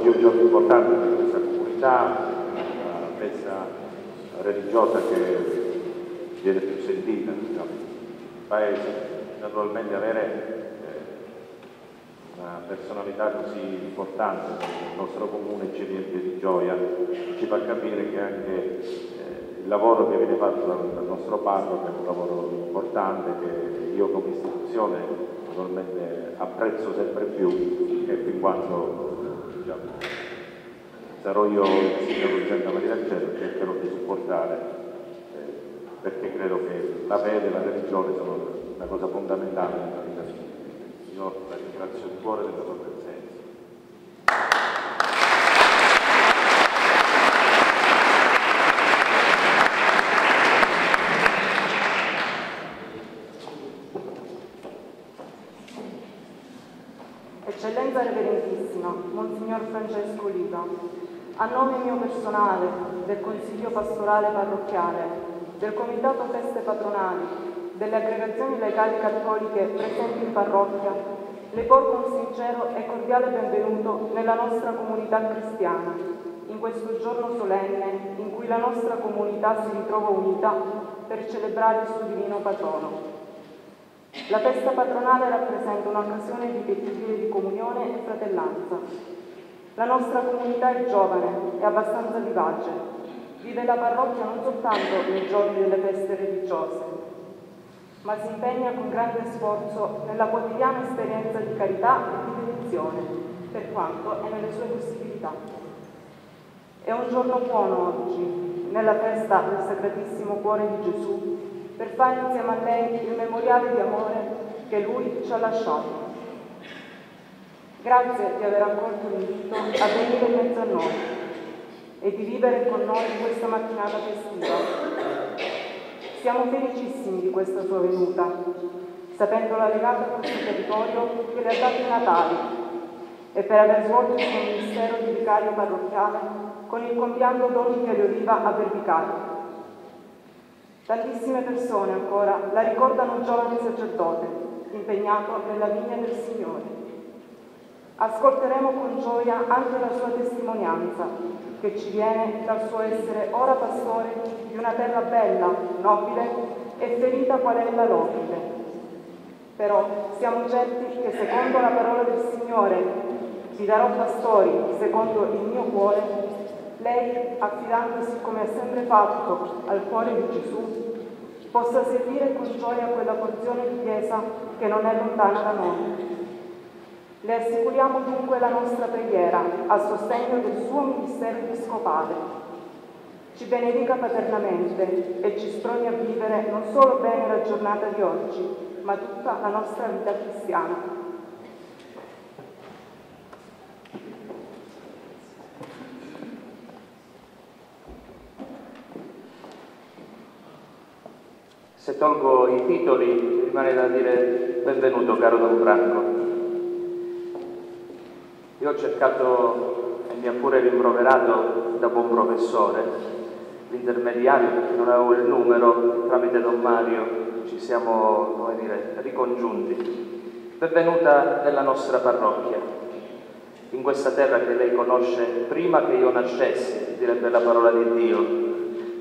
È un giorno importante per questa comunità, una festa religiosa che viene più sentita diciamo, nel paese. Naturalmente avere eh, una personalità così importante nel nostro comune ci riempie di gioia, ci fa capire che anche eh, il lavoro che viene fatto dal, nostro parroco è un lavoro importante che io come istituzione naturalmente apprezzo sempre più e fin quando diciamo, sarò io il Santa Maria del Cielo cercherò di supportare eh, perché credo che la fede e la religione sono una cosa fondamentale nella vita. Io la ringrazio di cuore della sua presenza. Eccellenza Reverendissima, Monsignor Francesco Liga, a nome mio personale, del Consiglio Pastorale Parrocchiale, del Comitato Feste Patronali, delle aggregazioni legali cattoliche presenti in parrocchia, le porgo un sincero e cordiale benvenuto nella nostra comunità cristiana, in questo giorno solenne in cui la nostra comunità si ritrova unita per celebrare il suo divino patrono. La festa patronale rappresenta un'occasione ripetibile di comunione e fratellanza. La nostra comunità è giovane e abbastanza vivace. Vive la parrocchia non soltanto nei giorni delle feste religiose, ma si impegna con grande sforzo nella quotidiana esperienza di carità e di dedizione, per quanto è nelle sue possibilità. È un giorno buono oggi, nella festa del Sacratissimo Cuore di Gesù, per fare insieme a lei il memoriale di amore che lui ci ha lasciato. Grazie di aver accolto l'invito a venire in mezzo a noi e di vivere con noi questa mattinata festiva. Siamo felicissimi di questa sua venuta, sapendola legata a questo territorio che le ha dato i Natali e per aver svolto il suo ministero di vicario parrocchiale con il compianto Don Michele Oliva a Verbicario. Tantissime persone ancora la ricordano giovane sacerdote, impegnato nella vigna del Signore. Ascolteremo con gioia anche la sua testimonianza, che ci viene dal suo essere ora pastore di una terra bella, nobile e ferita qual è la Lopide. Però siamo certi che secondo la parola del Signore vi darò pastori secondo il mio cuore, lei, affidandosi come ha sempre fatto al cuore di Gesù, possa servire con gioia quella porzione di Chiesa che non è lontana da noi. Le assicuriamo dunque la nostra preghiera a sostegno del suo ministero episcopale. Ci benedica paternamente e ci sproni a vivere non solo bene la giornata di oggi, ma tutta la nostra vita cristiana. Se tolgo i titoli rimane da dire benvenuto caro Don Franco. Io ho cercato e mi ha pure rimproverato da buon professore l'intermediario perché non avevo il numero, tramite Don Mario ci siamo, come dire, ricongiunti. Benvenuta nella nostra parrocchia, in questa terra che lei conosce prima che io nascessi, direbbe la parola di Dio,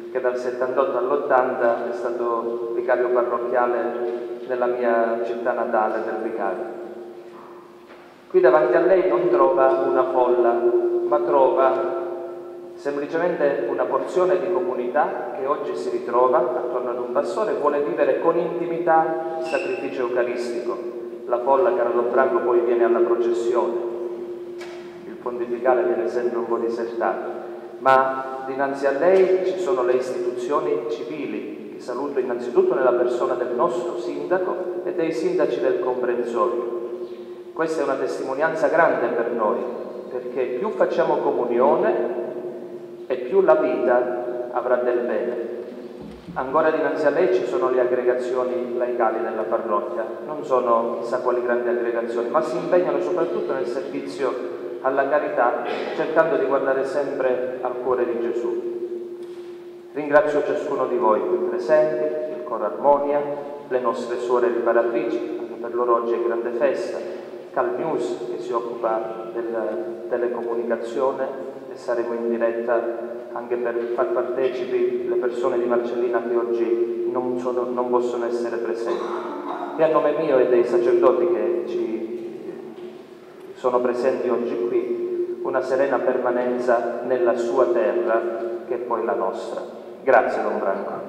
che dal 78 all'80 è stato vicario parrocchiale nella mia città natale del vicario. Qui davanti a lei non trova una folla, ma trova semplicemente una porzione di comunità che oggi si ritrova attorno ad un pastore e vuole vivere con intimità il sacrificio eucaristico. La folla, caro Don Franco, poi viene alla processione, il pontificale viene sempre un po' disertato, ma dinanzi a lei ci sono le istituzioni civili, che saluto innanzitutto nella persona del nostro sindaco e dei sindaci del comprensorio. Questa è una testimonianza grande per noi, perché più facciamo comunione e più la vita avrà del bene. Ancora dinanzi a lei ci sono le aggregazioni laicali della parrocchia, non sono chissà quali grandi aggregazioni, ma si impegnano soprattutto nel servizio alla carità, cercando di guardare sempre al cuore di Gesù. Ringrazio ciascuno di voi qui presenti, il coro Armonia, le nostre suore riparatrici, per loro oggi è grande festa, Cal News che si occupa della telecomunicazione e saremo in diretta anche per far partecipi le persone di Marcellina che oggi non, sono, non possono essere presenti. E a nome mio e dei sacerdoti che ci sono presenti oggi qui, una serena permanenza nella sua terra che è poi la nostra. Grazie Don Branco.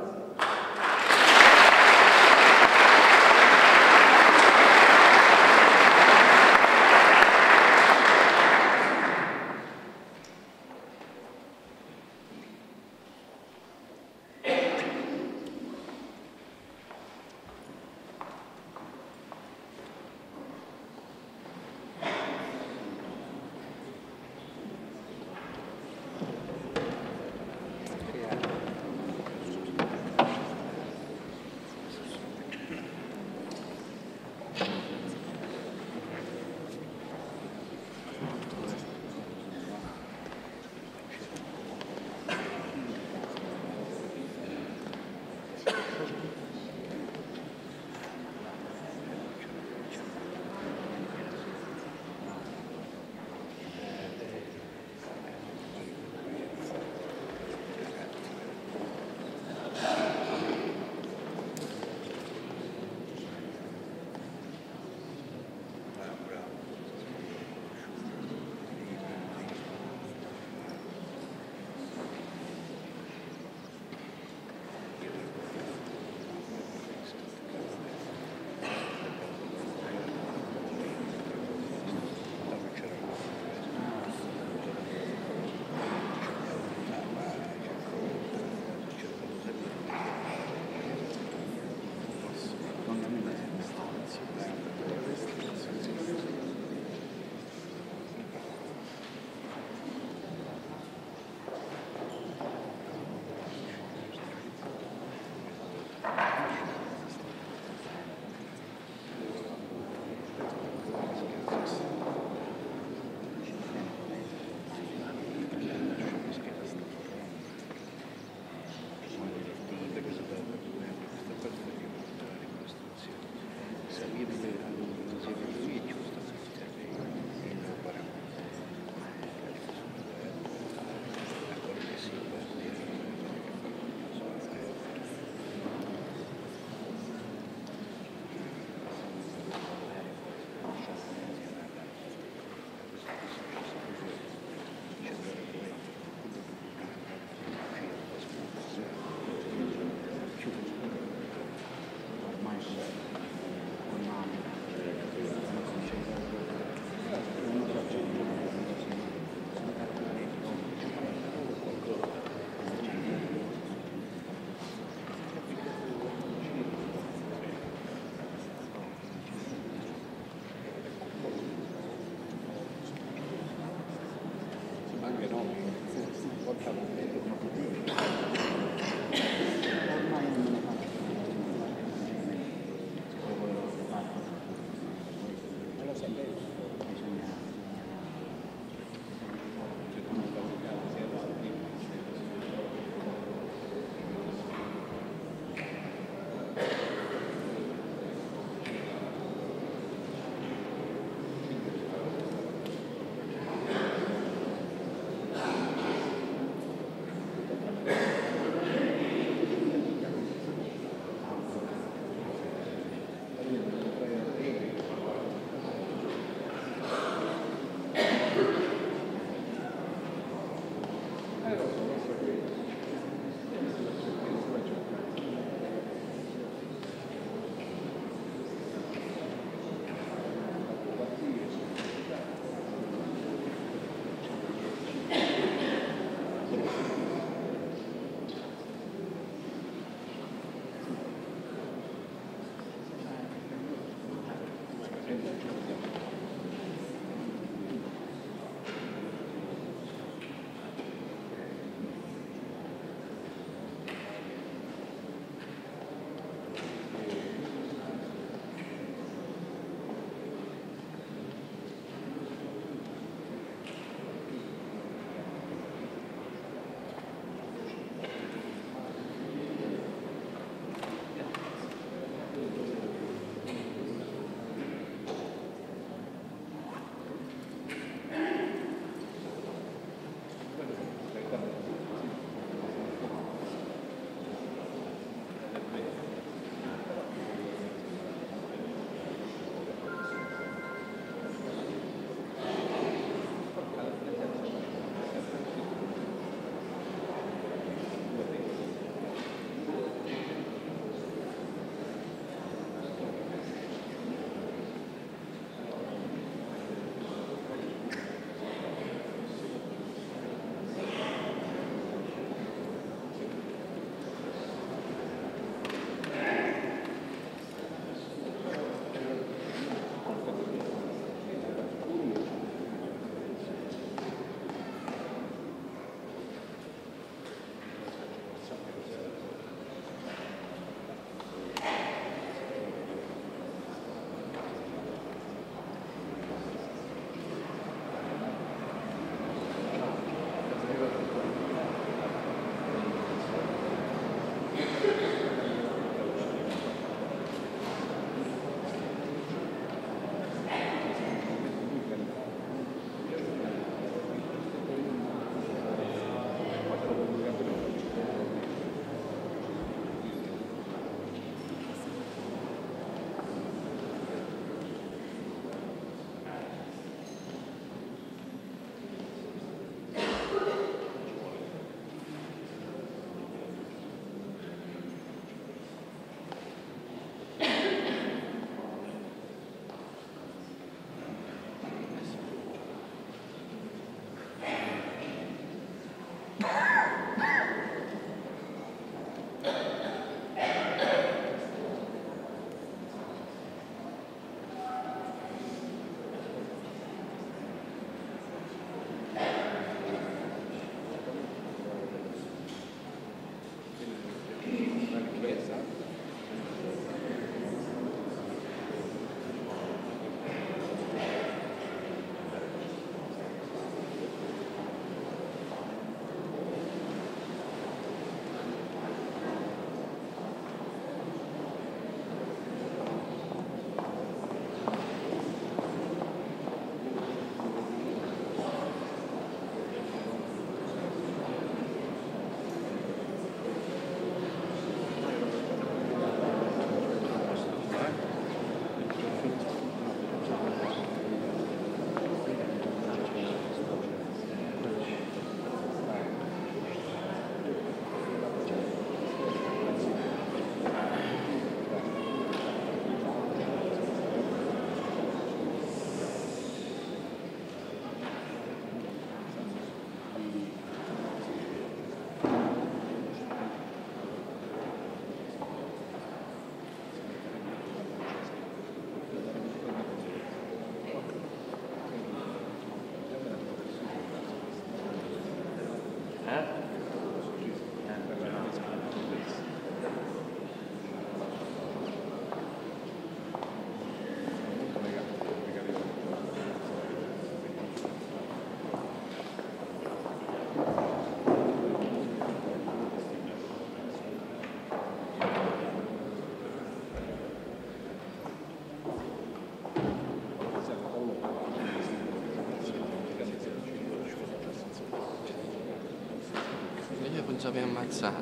Ci abbiamo ammazzato.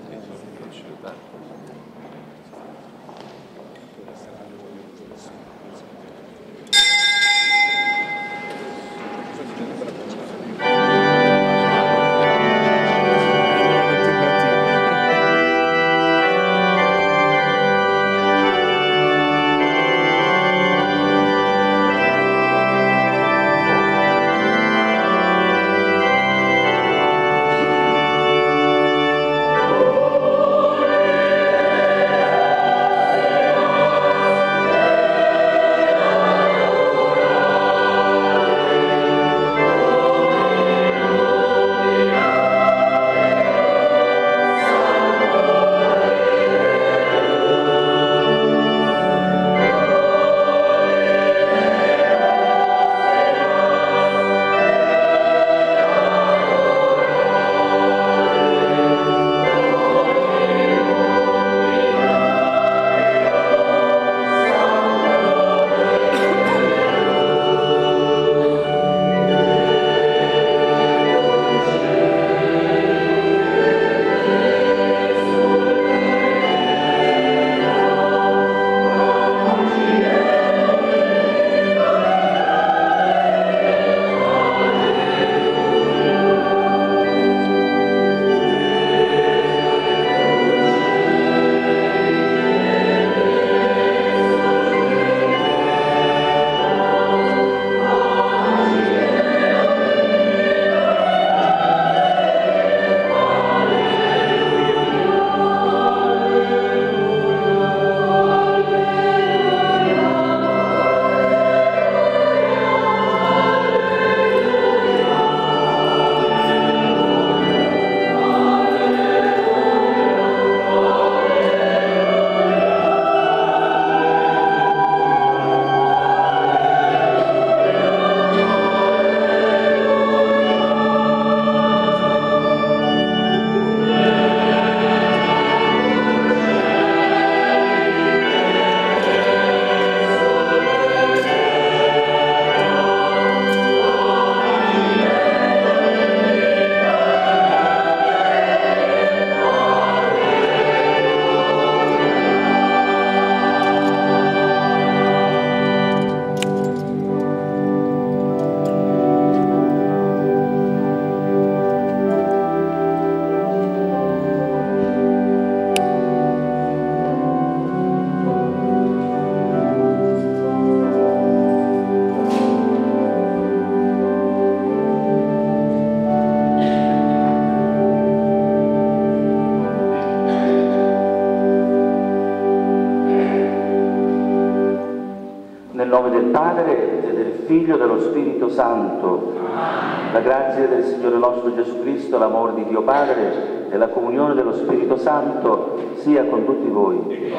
Spirito Santo sia con tutti voi.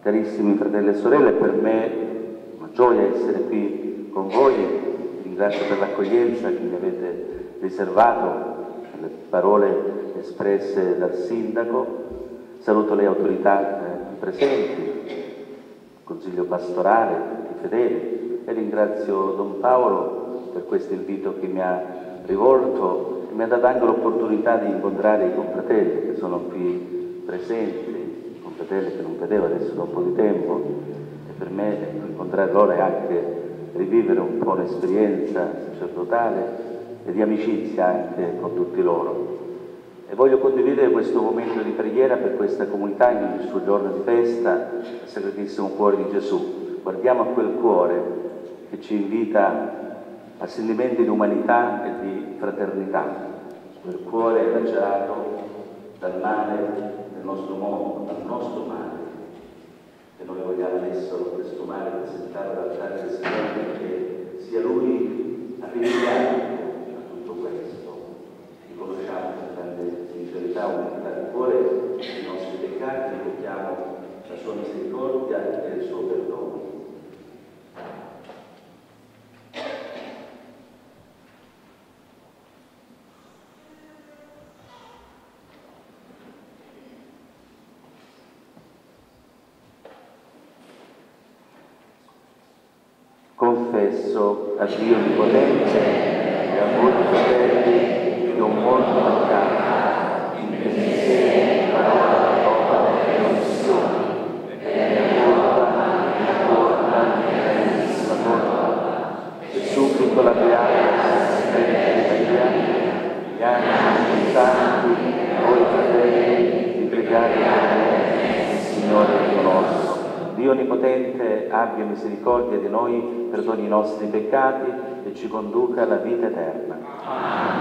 Carissimi fratelli e sorelle, per me è una gioia essere qui con voi. Ringrazio per l'accoglienza che mi avete riservato, le parole espresse dal Sindaco. Saluto le autorità eh, presenti, Consiglio pastorale, fedeli e ringrazio Don Paolo per questo invito che mi ha rivolto e mi ha dato anche l'opportunità di incontrare i confratelli che sono qui presenti, i confratelli che non vedevo adesso da un po' di tempo e per me incontrare loro è anche rivivere un po' un'esperienza sacerdotale e di amicizia anche con tutti loro. E voglio condividere questo momento di preghiera per questa comunità in il suo giorno di festa, il Sacratissimo Cuore di Gesù guardiamo a quel cuore che ci invita a sentimenti di umanità e di fraternità, quel cuore lacerato dal male del nostro mondo, dal nostro male. E noi vogliamo adesso questo male presentare all'altare del Signore perché sia Lui a rimediare a tutto questo. Riconosciamo con grande sincerità, umiltà di cuore i nostri peccati, ricordiamo la sua misericordia e il suo perdono. confesso a Dio Potenza e a voi fratelli che ho molto mancato. In pensiero e parola. la beata assistenza italiana, gli angeli santi, voi fratelli, di pregare. Dio Onnipotente abbia misericordia di noi, perdoni i nostri peccati e ci conduca alla vita eterna. Amen.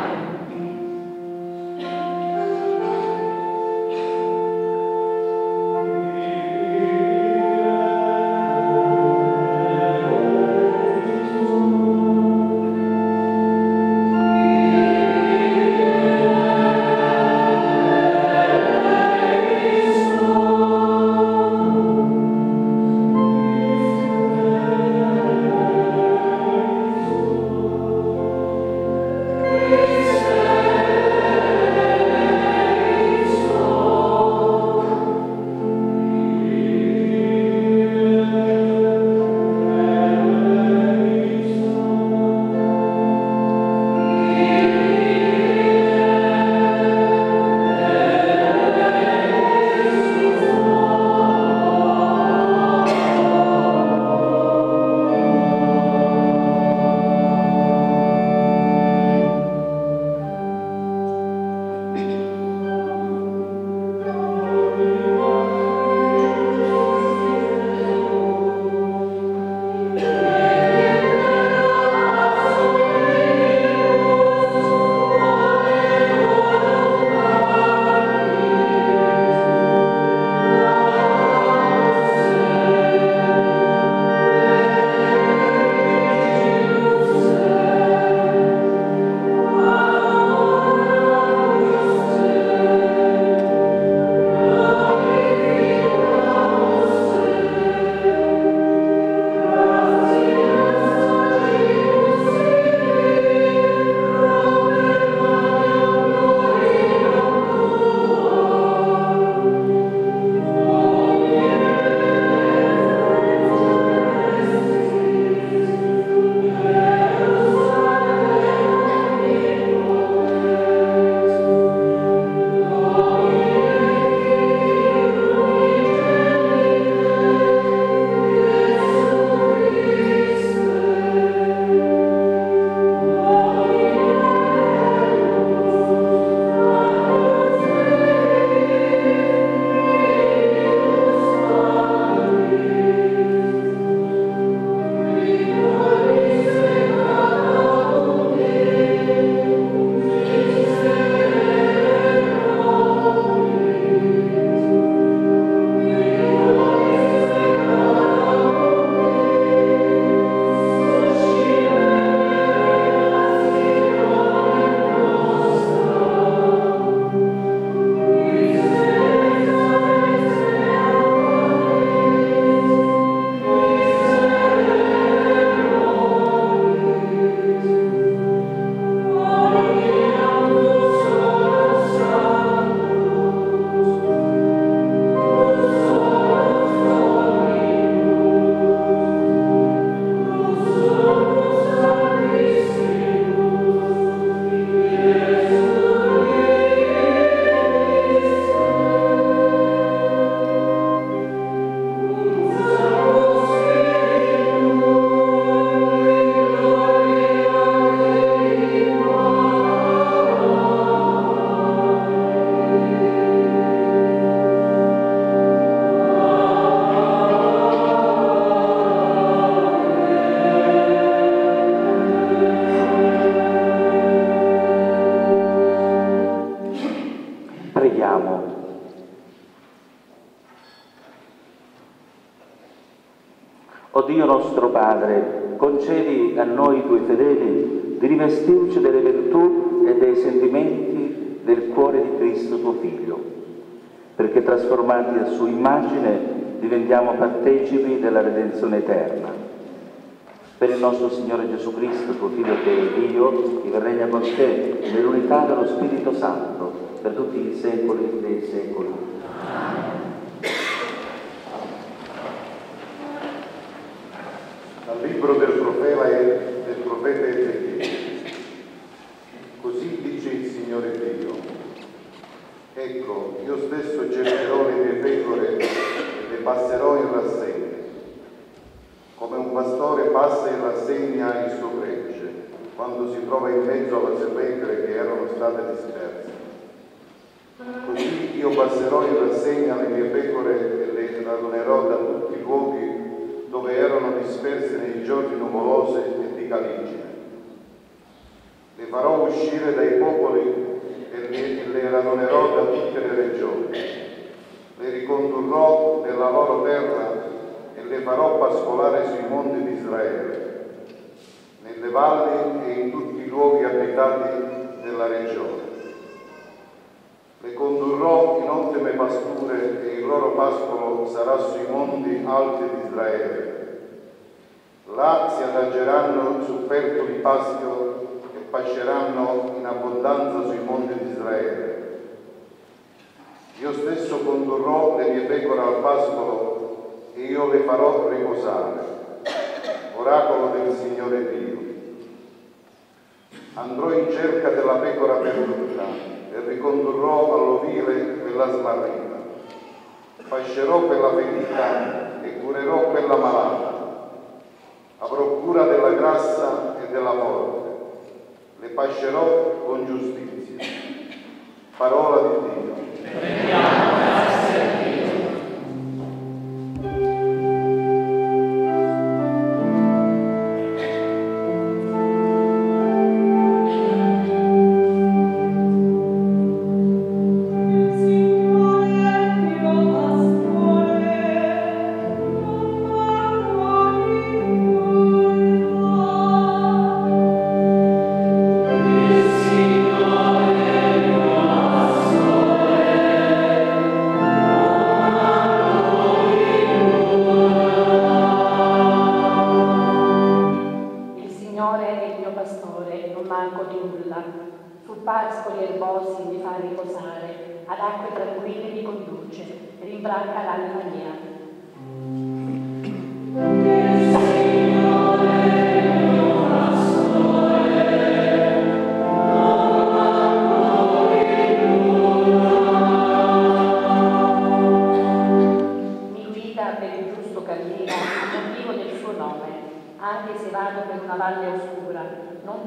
te, nell'unità dello Spirito Santo, per tutti i secoli dei secoli.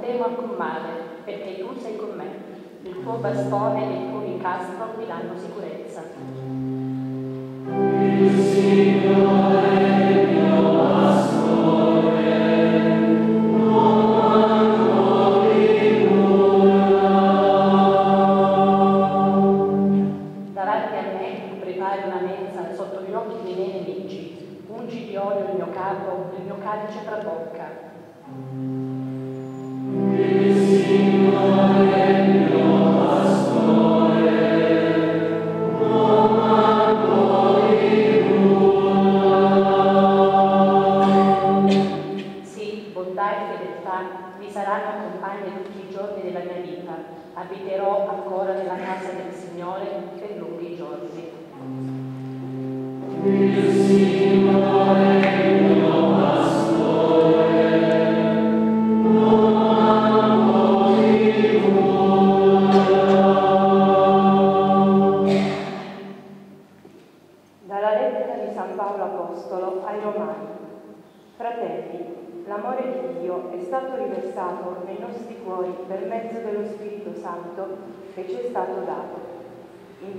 Temo alcun male, perché tu sei con me. Il tuo bastone e il tuo incastro mi danno sicurezza. Davanti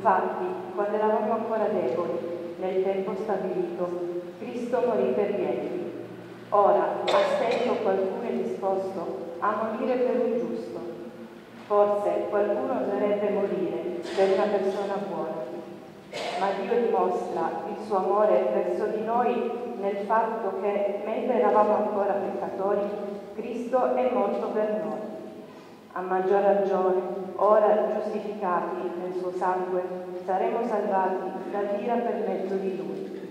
Infatti, quando eravamo ancora deboli, nel tempo stabilito, Cristo morì per gli elli. Ora, a stento qualcuno è disposto a morire per un giusto. Forse qualcuno oserebbe morire per una persona buona ma Dio dimostra il suo amore verso di noi nel fatto che, mentre eravamo ancora peccatori, Cristo è morto per noi. A maggior ragione, ora giustificati nel suo sangue, saremo salvati dall'ira per mezzo di Lui.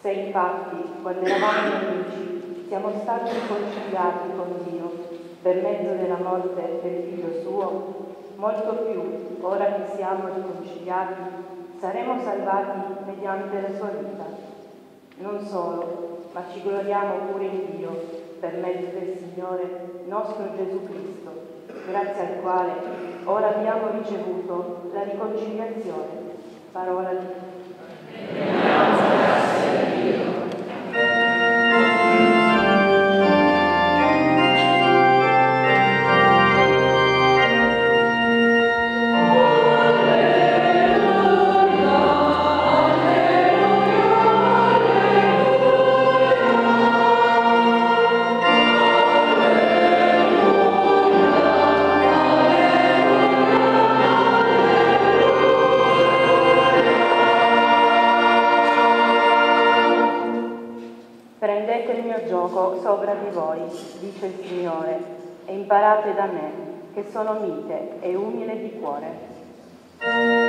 Se infatti, quando eravamo nemici, siamo stati riconciliati con Dio per mezzo della morte del Figlio suo, molto più, ora che siamo riconciliati, saremo salvati mediante la sua vita. Non solo, ma ci gloriamo pure in Dio per mezzo del Signore nostro Gesù Cristo, grazie al quale ora abbiamo ricevuto la riconciliazione. Parola di Dio. gioco sopra di voi, dice il Signore, e imparate da me, che sono mite e umile di cuore.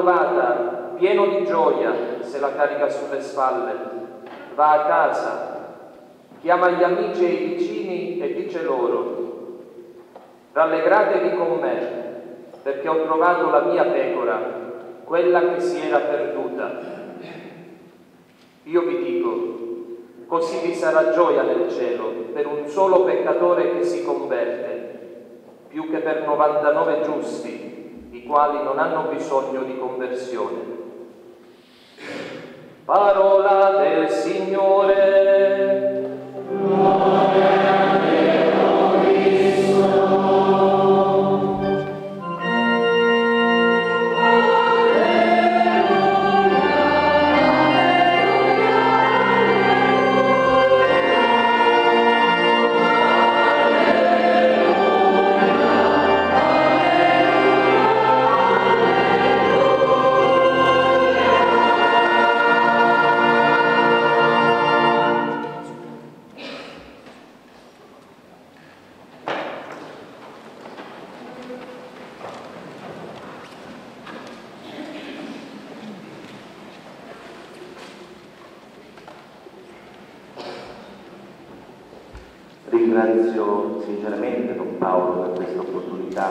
Trovata, pieno di gioia, se la carica sulle spalle, va a casa, chiama gli amici e i vicini e dice loro, Rallegratevi con me, perché ho trovato la mia pecora, quella che si era perduta. Io vi dico, così vi sarà gioia nel cielo per un solo peccatore che si converte, più che per 99 giusti, i quali non hanno bisogno di conversione. Parola del Signore. Ringrazio sinceramente Don Paolo per questa opportunità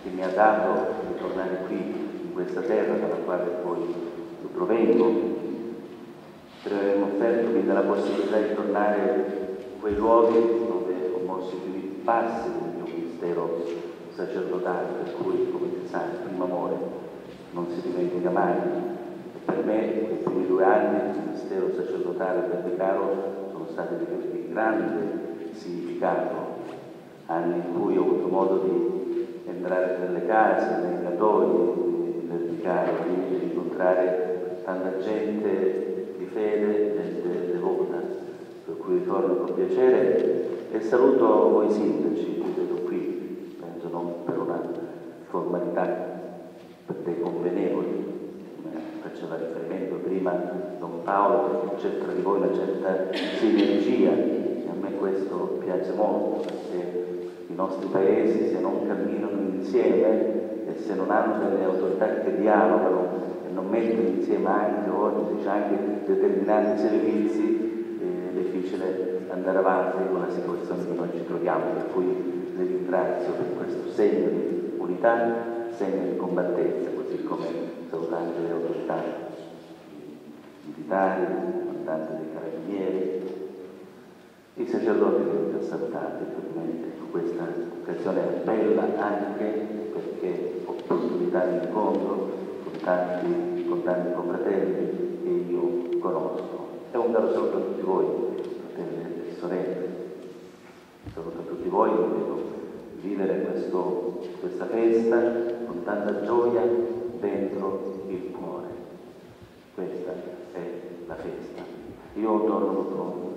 che mi ha dato di tornare qui in questa terra dalla quale poi provengo, per avermi offerto quindi la possibilità di tornare in quei luoghi dove ho mosso i primi passi del mio ministero sacerdotale, per cui, come si sa, il primo amore non si dimentica mai. E per me questi primi due anni di ministero sacerdotale per Becaro sono stati di grande significato, anni in cui ho avuto modo di entrare nelle case, nei del vicario, quindi di incontrare tanta gente di fede e devota, per cui ritorno con piacere e saluto voi sindaci che vedo qui, penso non per una formalità per dei convenevoli, faceva riferimento prima Don Paolo, perché c'è tra di voi una certa sinergia questo piace molto, perché i nostri paesi se non camminano insieme e se non hanno delle autorità che dialogano e non mettono insieme anche oggi dice, anche determinati servizi, è difficile andare avanti con la situazione cui noi ci troviamo, per cui le ringrazio per questo segno di unità, segno di combattenza, così come salutando le autorità militari, il comandante dei carabinieri, i sacerdoti salutati, per me ecco, questa occasione è bella anche perché opportunità di incontro con tanti, con tanti confratelli che io conosco. E un caro saluto a tutti voi, fratelli e sorelle. Saluto a tutti voi, voglio vivere questo, questa festa con tanta gioia dentro il cuore. Questa è la festa. Io torno qui,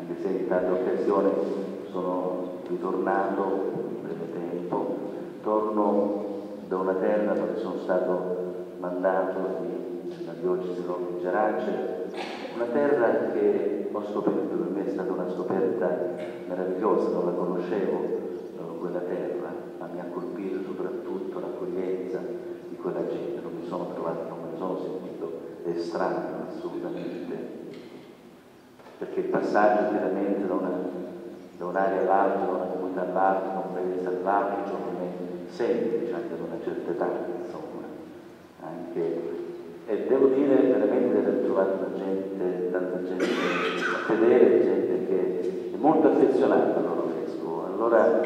anche se in tante occasioni sono ritornato breve tempo. Torno da una terra dove sono stato mandato nella diocesi di Gerace, una terra che ho scoperto, per me è stata una scoperta meravigliosa, non la conoscevo quella terra, ma mi ha colpito soprattutto l'accoglienza di quella gente, non mi sono trovato, non mi sono sentito estraneo assolutamente, perché il passaggio veramente da, una, da un'area all'altra, da una comunità all'altra, da un paese all'altro, non è semplice anche ad una certa età, insomma. Anche, e devo dire veramente di aver trovato gente, tanta gente fedele, gente che è molto affezionata al loro vescovo. Allora,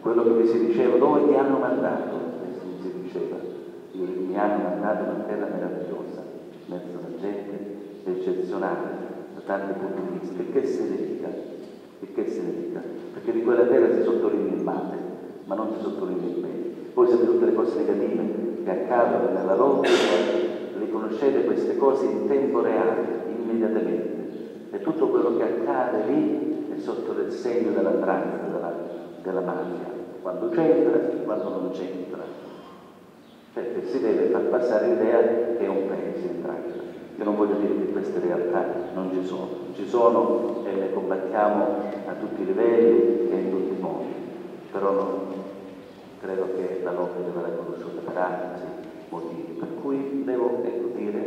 quello che mi si diceva, dove ti hanno mandato? Mi si diceva, mi hanno mandato una terra meravigliosa, mezzo a gente eccezionale tanti punti di vista. E che se ne dica? E che se ne dica? Perché di quella terra si sottolinea il male, ma non si sottolinea il bene. Voi sapete tutte le cose negative che accadono nella loro riconoscete queste cose in tempo reale, immediatamente. E tutto quello che accade lì è sotto il segno della dranza, della, della mafia, quando c'entra quando non c'entra. Perché si deve far passare l'idea che è un paese in dranza. Io non voglio dire che queste realtà non ci sono, ci sono e le combattiamo a tutti i livelli e in tutti i modi, però non, credo che la lotta deve essere conosciuta per altri motivi, per cui devo ecco, dire,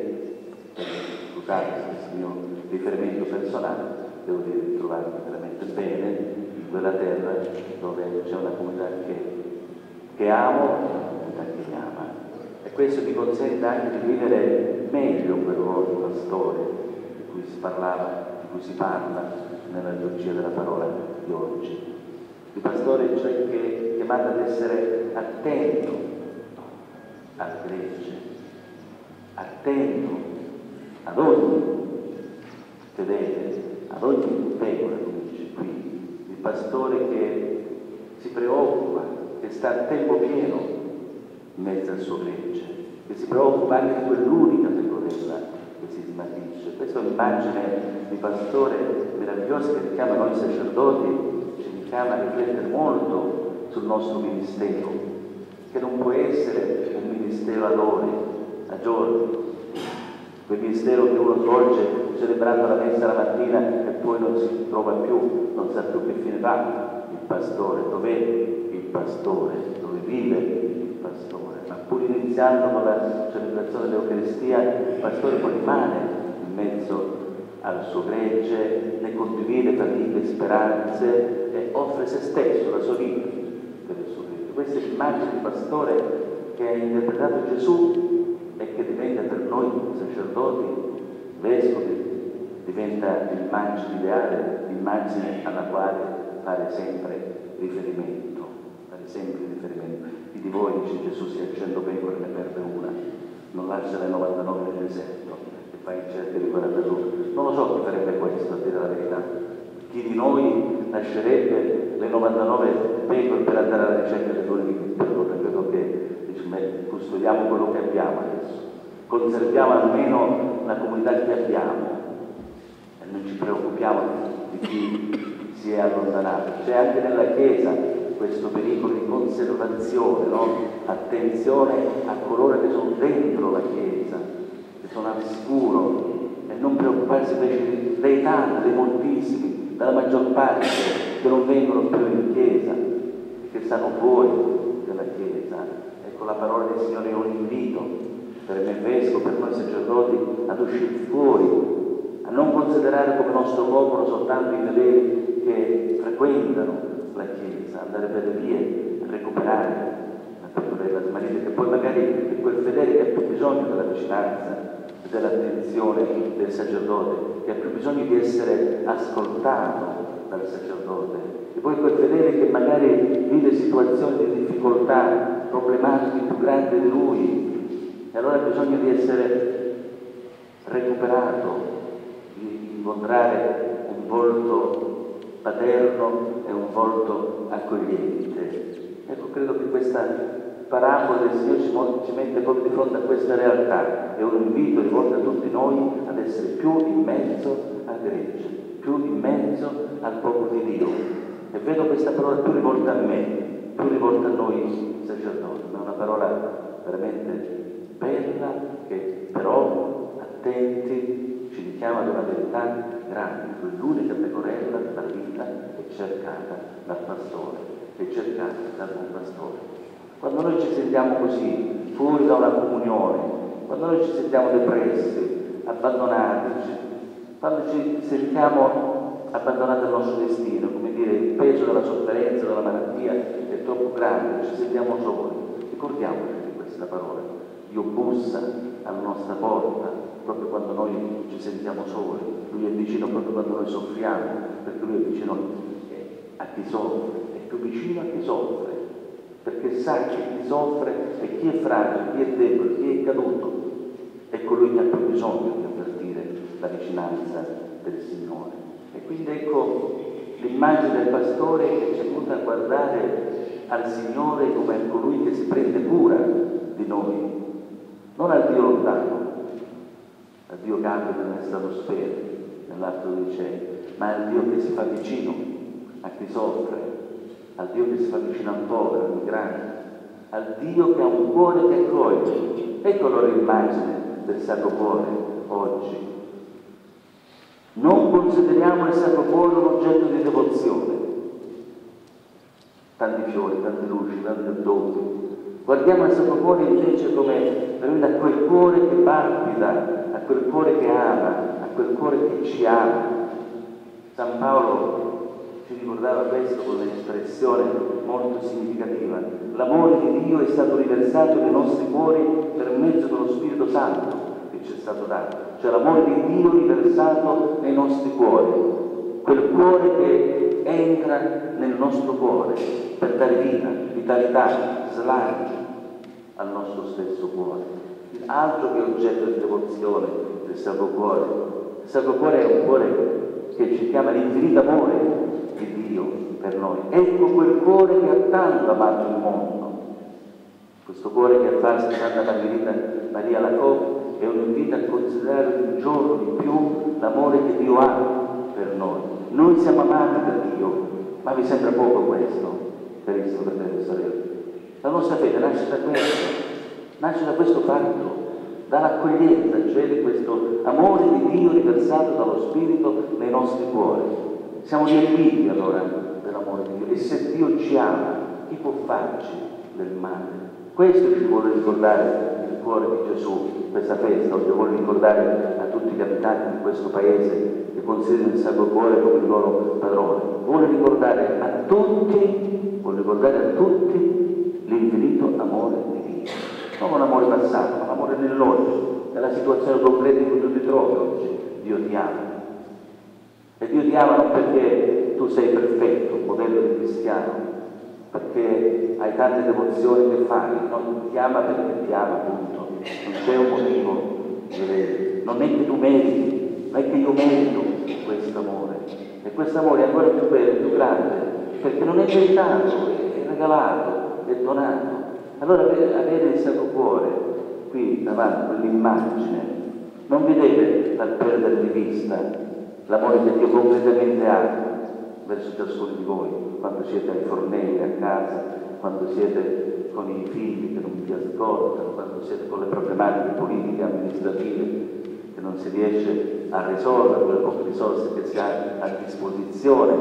per scusate questo mio riferimento personale, devo dire di trovarmi veramente bene in quella terra dove c'è una comunità che, che amo e una comunità che mi ama. E questo mi consente anche di vivere meglio quel ruolo di pastore di cui si parlava, di cui si parla nella liturgia della parola di oggi. Il pastore cioè che è chiamato ad essere attento al gregge, attento ad ogni fedele, ad ogni pecora, come dice qui, il pastore che si preoccupa, che sta a tempo pieno in mezzo al suo gregge, che si preoccupa anche di quell'unica pecorella che si smarrisce. Questa è un'immagine di pastore meravigliosa che richiama noi sacerdoti chiama a riflettere molto sul nostro ministero, che non può essere un ministero ad ore, a giorni, quel ministero che uno svolge celebrando la messa la mattina e poi non si trova più, non sa più che fine fa il pastore, dov'è il pastore, dove vive il pastore, pur iniziando con la celebrazione dell'Eucaristia, il pastore poi rimane in mezzo al suo gregge, ne condivide fatiche, speranze e offre se stesso, la sua vita per il suo gregge. Questa è l'immagine di pastore che ha interpretato Gesù e che diventa per noi sacerdoti, vescovi, diventa l'immagine ideale, l'immagine alla quale fare sempre riferimento, fare sempre riferimento. Di voi, dice Gesù, si accende pecore e ne perde una, non lascia le 99 nel deserto fai in cerca di quella per. Non lo so chi farebbe questo, a dire la verità. Chi di noi lascerebbe le 99 pecore per andare alla ricerca dell'unico che allora credo che dice, custodiamo quello che abbiamo adesso, conserviamo almeno la comunità che abbiamo e non ci preoccupiamo di chi si è allontanato. C'è anche nella Chiesa questo pericolo di conservazione, no? attenzione a coloro che sono dentro la Chiesa, che sono al sicuro e non preoccuparsi invece dei tanti, dei moltissimi, della maggior parte che non vengono più in chiesa, che stanno fuori dalla chiesa. Ecco la parola del Signore è un invito per me vescovo, per noi sacerdoti, ad uscire fuori, a non considerare come nostro popolo soltanto i fedeli che frequentano la Chiesa, andare per le vie, recuperare la pecorella smarrita, che poi magari è quel fedele che ha più bisogno della vicinanza dell'attenzione del sacerdote, che ha più bisogno di essere ascoltato dal sacerdote. E poi quel fedele che magari vive situazioni di difficoltà, problematiche più grandi di lui, e allora ha bisogno di essere recuperato, di incontrare un volto paterno e un volto accogliente. Ecco, credo che questa parabola del Signore ci, mette proprio di fronte a questa realtà. È un invito rivolto a tutti noi ad essere più in mezzo al gregge, più in mezzo al popolo di Dio. E vedo questa parola più rivolta a me, più rivolta a noi sacerdoti, ma è una parola veramente bella che però, attenti, ci richiama ad una verità grande. L'unica pecorella della vita è cercata dal pastore, è cercata dal buon pastore. Quando noi ci sentiamo così, fuori da una comunione, quando noi ci sentiamo depressi, abbandonati, quando ci sentiamo abbandonati al nostro destino, come dire, il peso della sofferenza, della malattia è troppo grande, ci sentiamo soli, ricordiamoci di questa parola. Dio bussa alla nostra porta proprio quando noi ci sentiamo soli, Lui è vicino proprio quando noi soffriamo, perché Lui è vicino a chi soffre, è più vicino a chi soffre, perché sa che chi soffre e chi è fragile, chi è debole, chi è caduto, è colui che ha più bisogno di avvertire la vicinanza del Signore. E quindi ecco l'immagine del pastore che ci aiuta a guardare al Signore come colui che si prende cura di noi, non al Dio lontano, al Dio che abita nelle stratosfere, nell'alto dei cieli, ma al Dio che si fa vicino a chi soffre, al Dio che si fa vicino al povero, al migrante, al Dio che ha un cuore che accoglie. Ecco allora l'immagine del Sacro Cuore oggi. Non consideriamo il Sacro Cuore un oggetto di devozione. Tanti fiori, tante luci, tanti addobbi. Guardiamo il Sacro Cuore invece come a quel cuore che palpita, a quel cuore che ama, a quel cuore che ci ama. San Paolo ci ricordava questo con un'espressione molto significativa. L'amore di Dio è stato riversato nei nostri cuori per mezzo dello Spirito Santo che ci è stato dato. Cioè l'amore di Dio riversato nei nostri cuori. Quel cuore che entra nel nostro cuore per dare vita, vitalità, slancio al nostro stesso cuore. Altro che oggetto di devozione del Sacro Cuore. Il Sacro Cuore è un cuore che ci chiama l'infinito amore di Dio per noi. Ecco quel cuore che ha tanto amato il mondo. Questo cuore che fa Santa Margherita Maria Lacò è un invito a considerare un giorno di più l'amore che Dio ha per noi. Noi siamo amati da Dio, ma vi sembra poco questo, carissimo fratello e sorelle. La nostra fede nasce da questo, nasce da questo fatto, dall'accoglienza, cioè di questo amore di Dio riversato dallo Spirito nei nostri cuori. Siamo riempiti allora dell'amore di Dio e se Dio ci ama, chi può farci del male? Questo ci vuole ricordare il cuore di Gesù, questa festa, oggi vuole ricordare a tutti gli abitanti di questo paese che considerano il Sacro Cuore come il loro padrone. Vuole ricordare a tutti, vuole ricordare a tutti l'infinito amore di Dio. Non un amore passato, ma un amore nell'oggi, nella situazione concreta in cui tu ti trovi oggi. Dio ti ama. E Dio ti ama non perché tu sei perfetto, un modello di cristiano, perché hai tante devozioni che fai, non ti ama perché ti ama, appunto. Non c'è un motivo. Non è che tu meriti, non è che io merito questo amore. E questo amore è ancora più bello, più grande, perché non è meritato, è regalato, è donato. Allora avere il Sacro Cuore qui davanti, quell'immagine, non vi deve far perdere di vista l'amore che Dio concretamente ha verso ciascuno di voi, quando siete ai fornelli a casa, quando siete con i figli che non vi ascoltano, quando siete con le problematiche politiche, amministrative che non si riesce a risolvere, con le poche risorse che si ha a disposizione.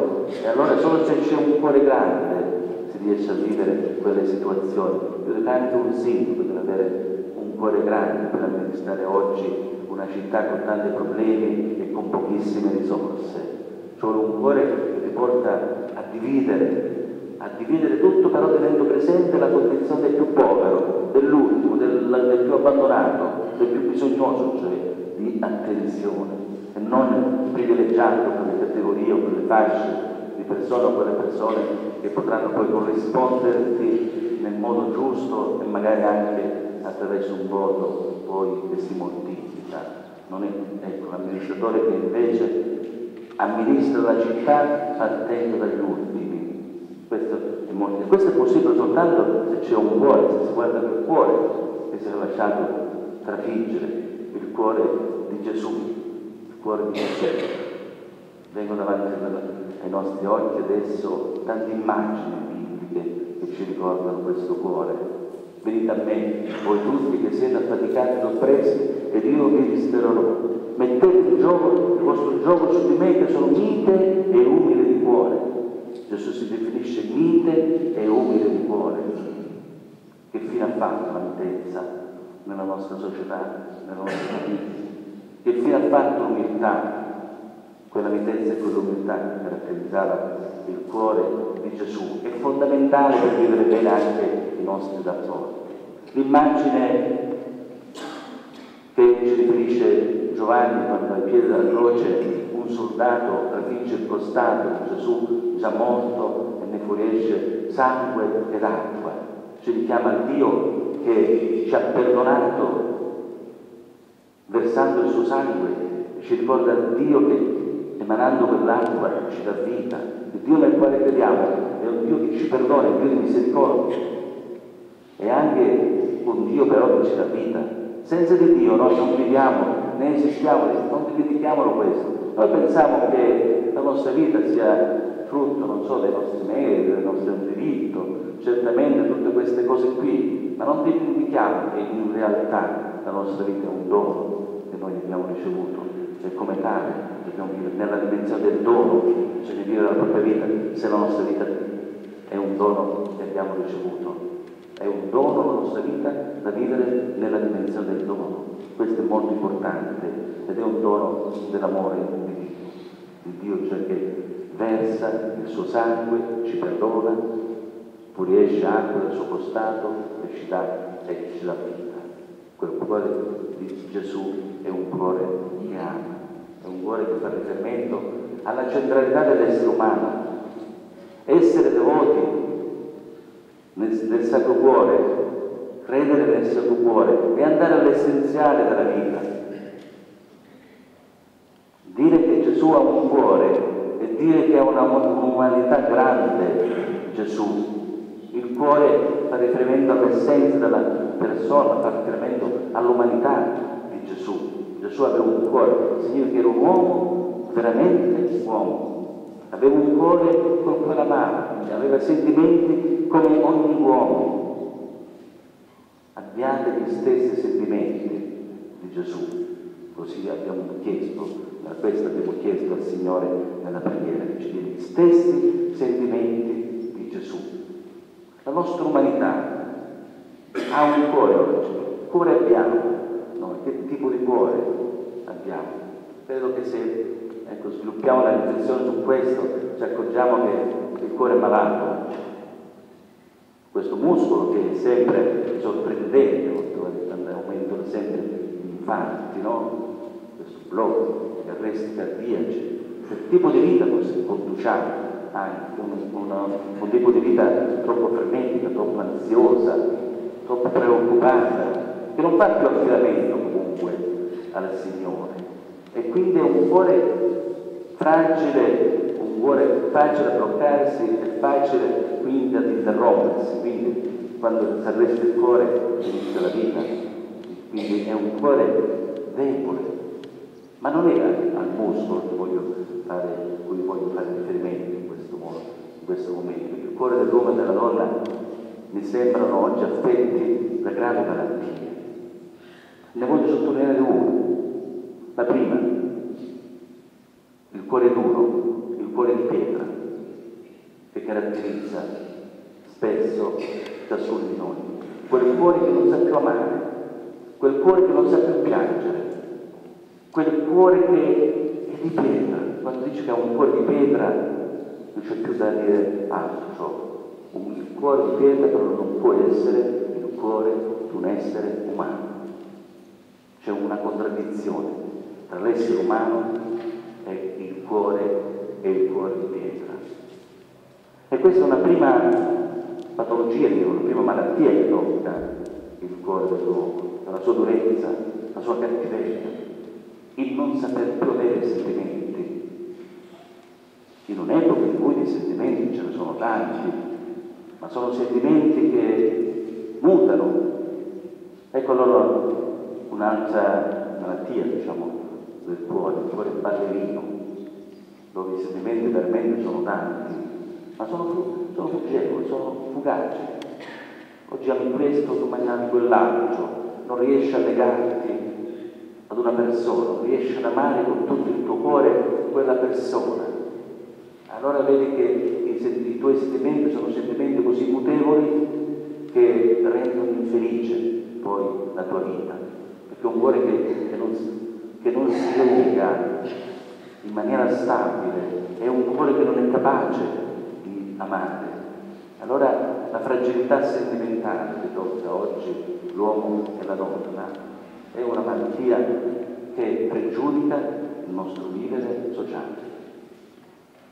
E allora solo se c'è un cuore grande si riesce a vivere quelle situazioni. Di tanto un sindaco deve avere un cuore grande per amministrare oggi una città con tanti problemi e con pochissime risorse. Cioè un cuore che ti porta a dividere, a dividere tutto però tenendo presente la condizione del più povero, dell'ultimo, del, del più abbandonato, del più bisognoso, cioè di attenzione e non privilegiando quelle categorie o quelle fasce di persone o quelle persone che potranno poi corrisponderti nel modo giusto e magari anche attraverso un voto poi che si moltiplica. Non è ecco, l'amministratore che invece amministra la città partendo dagli ultimi. Questo è, molto, questo è possibile soltanto se c'è un cuore, se si guarda quel cuore che si è lasciato trafiggere, il cuore di Gesù, il cuore di Gesù. Vengono davanti ai nostri occhi adesso tante immagini bibliche che ci ricordano questo cuore. Venite a me, voi tutti che siete affaticati e oppressi, ed io vi ristorerò. Mettete il, gioco, il vostro gioco su di me che sono mite e umile di cuore. Gesù si definisce mite e umile di cuore. Che fine ha fatto la mitenza nella nostra società, nella nostra vita? Che fine ha fatto l'umiltà? Quella mitenza e quell'umiltà che caratterizzava il cuore di Gesù è fondamentale per vivere bene anche i nostri rapporti. L'immagine che ci riferisce Giovanni quando ai piedi della croce un soldato trafigge il costato di Gesù già morto e ne fuoriesce sangue ed acqua. Ci richiama al Dio che ci ha perdonato versando il suo sangue, ci ricorda Dio che emanando quell'acqua ci dà vita, il Dio nel quale crediamo è un Dio che ci perdona, è un Dio di misericordia, è anche un Dio però che ci dà vita. Senza di Dio noi non viviamo, né esistiamo, non dimentichiamolo questo. Noi pensiamo che la nostra vita sia frutto, non so, dei nostri meriti, del nostro diritto, certamente tutte queste cose qui, ma non dimentichiamo che in realtà la nostra vita è un dono che noi abbiamo ricevuto e come tale dobbiamo vivere nella dimensione del dono, cioè di vivere la propria vita, se la nostra vita è un dono che abbiamo ricevuto. È un dono la nostra vita da vivere nella dimensione del dono. Questo è molto importante ed è un dono dell'amore di Dio. Di Dio cioè che versa il suo sangue, ci perdona, fuoriesce acqua dal suo costato e ci dà, e ci dà vita. Quel cuore di Gesù è un cuore che ama, è un cuore che fa riferimento alla centralità dell'essere umano. Essere devoti nel, nel Sacro Cuore, credere nel Sacro Cuore e andare all'essenziale della vita. Dire che Gesù ha un cuore e dire che ha una, un'umanità grande, Gesù. Il cuore fa riferimento all'essenza della persona, fa riferimento all'umanità di Gesù. Gesù aveva un cuore, significa che era un uomo, veramente uomo. Aveva un cuore con quella mano, aveva sentimenti come ogni uomo. Abbiate gli stessi sentimenti di Gesù. Così abbiamo chiesto, per questo abbiamo chiesto al Signore nella preghiera che ci dia gli stessi sentimenti di Gesù. La nostra umanità ha un cuore oggi. Cuore abbiamo? Noi? Che tipo di cuore abbiamo? Credo che se ecco, sviluppiamo la riflessione su questo ci accorgiamo che il cuore è malato. Questo muscolo che è sempre sorprendente, aumentano sempre gli infarti, no? questo blocco, gli arresti cardiaci. Che tipo di vita conduciamo? Anche un, un, un tipo di vita troppo frenetica, troppo ansiosa, troppo preoccupata, che non fa più affidamento comunque al Signore. E quindi è un cuore fragile, un cuore facile a bloccarsi e facile quindi ad interrompersi. Quindi quando si arresta il cuore inizia la vita. Quindi è un cuore debole. Ma non è al muscolo che voglio fare, cui voglio fare riferimento in questo modo, in questo momento. Il cuore dell'uomo e della donna mi sembrano oggi affetti da gravi malattie. Ne voglio sottolineare una. La prima, il cuore duro, il cuore di pietra, che caratterizza spesso ciascuno di noi. Quel cuore che non sa più amare, quel cuore che non sa più piangere, quel cuore che è di pietra. Quando dice che ha un cuore di pietra non c'è più da dire altro. Il cuore di pietra però non può essere il cuore di un essere umano. C'è una contraddizione tra l'essere umano e il cuore e il cuore di pietra. E questa è una prima patologia, una prima malattia che tocca il cuore dell'uomo, la sua durezza, la sua cattiveria, il non saper più avere sentimenti. In un'epoca in cui di sentimenti ce ne sono tanti, ma sono sentimenti che mutano. Ecco allora un'altra malattia, diciamo, del cuore, il cuore ballerino, dove i sentimenti veramente sono tanti, ma sono sono fuggevoli, sono fugaci. Oggi ami questo, domani ami quell'altro, non riesci a legarti ad una persona, non riesci ad amare con tutto il tuo cuore quella persona. Allora vedi che i, i tuoi sentimenti sono sentimenti così mutevoli che rendono infelice poi la tua vita, un cuore che, che, non, che non si lega in maniera stabile è un cuore che non è capace di amare. Allora la fragilità sentimentale che tocca oggi l'uomo e la donna è una malattia che pregiudica il nostro vivere sociale.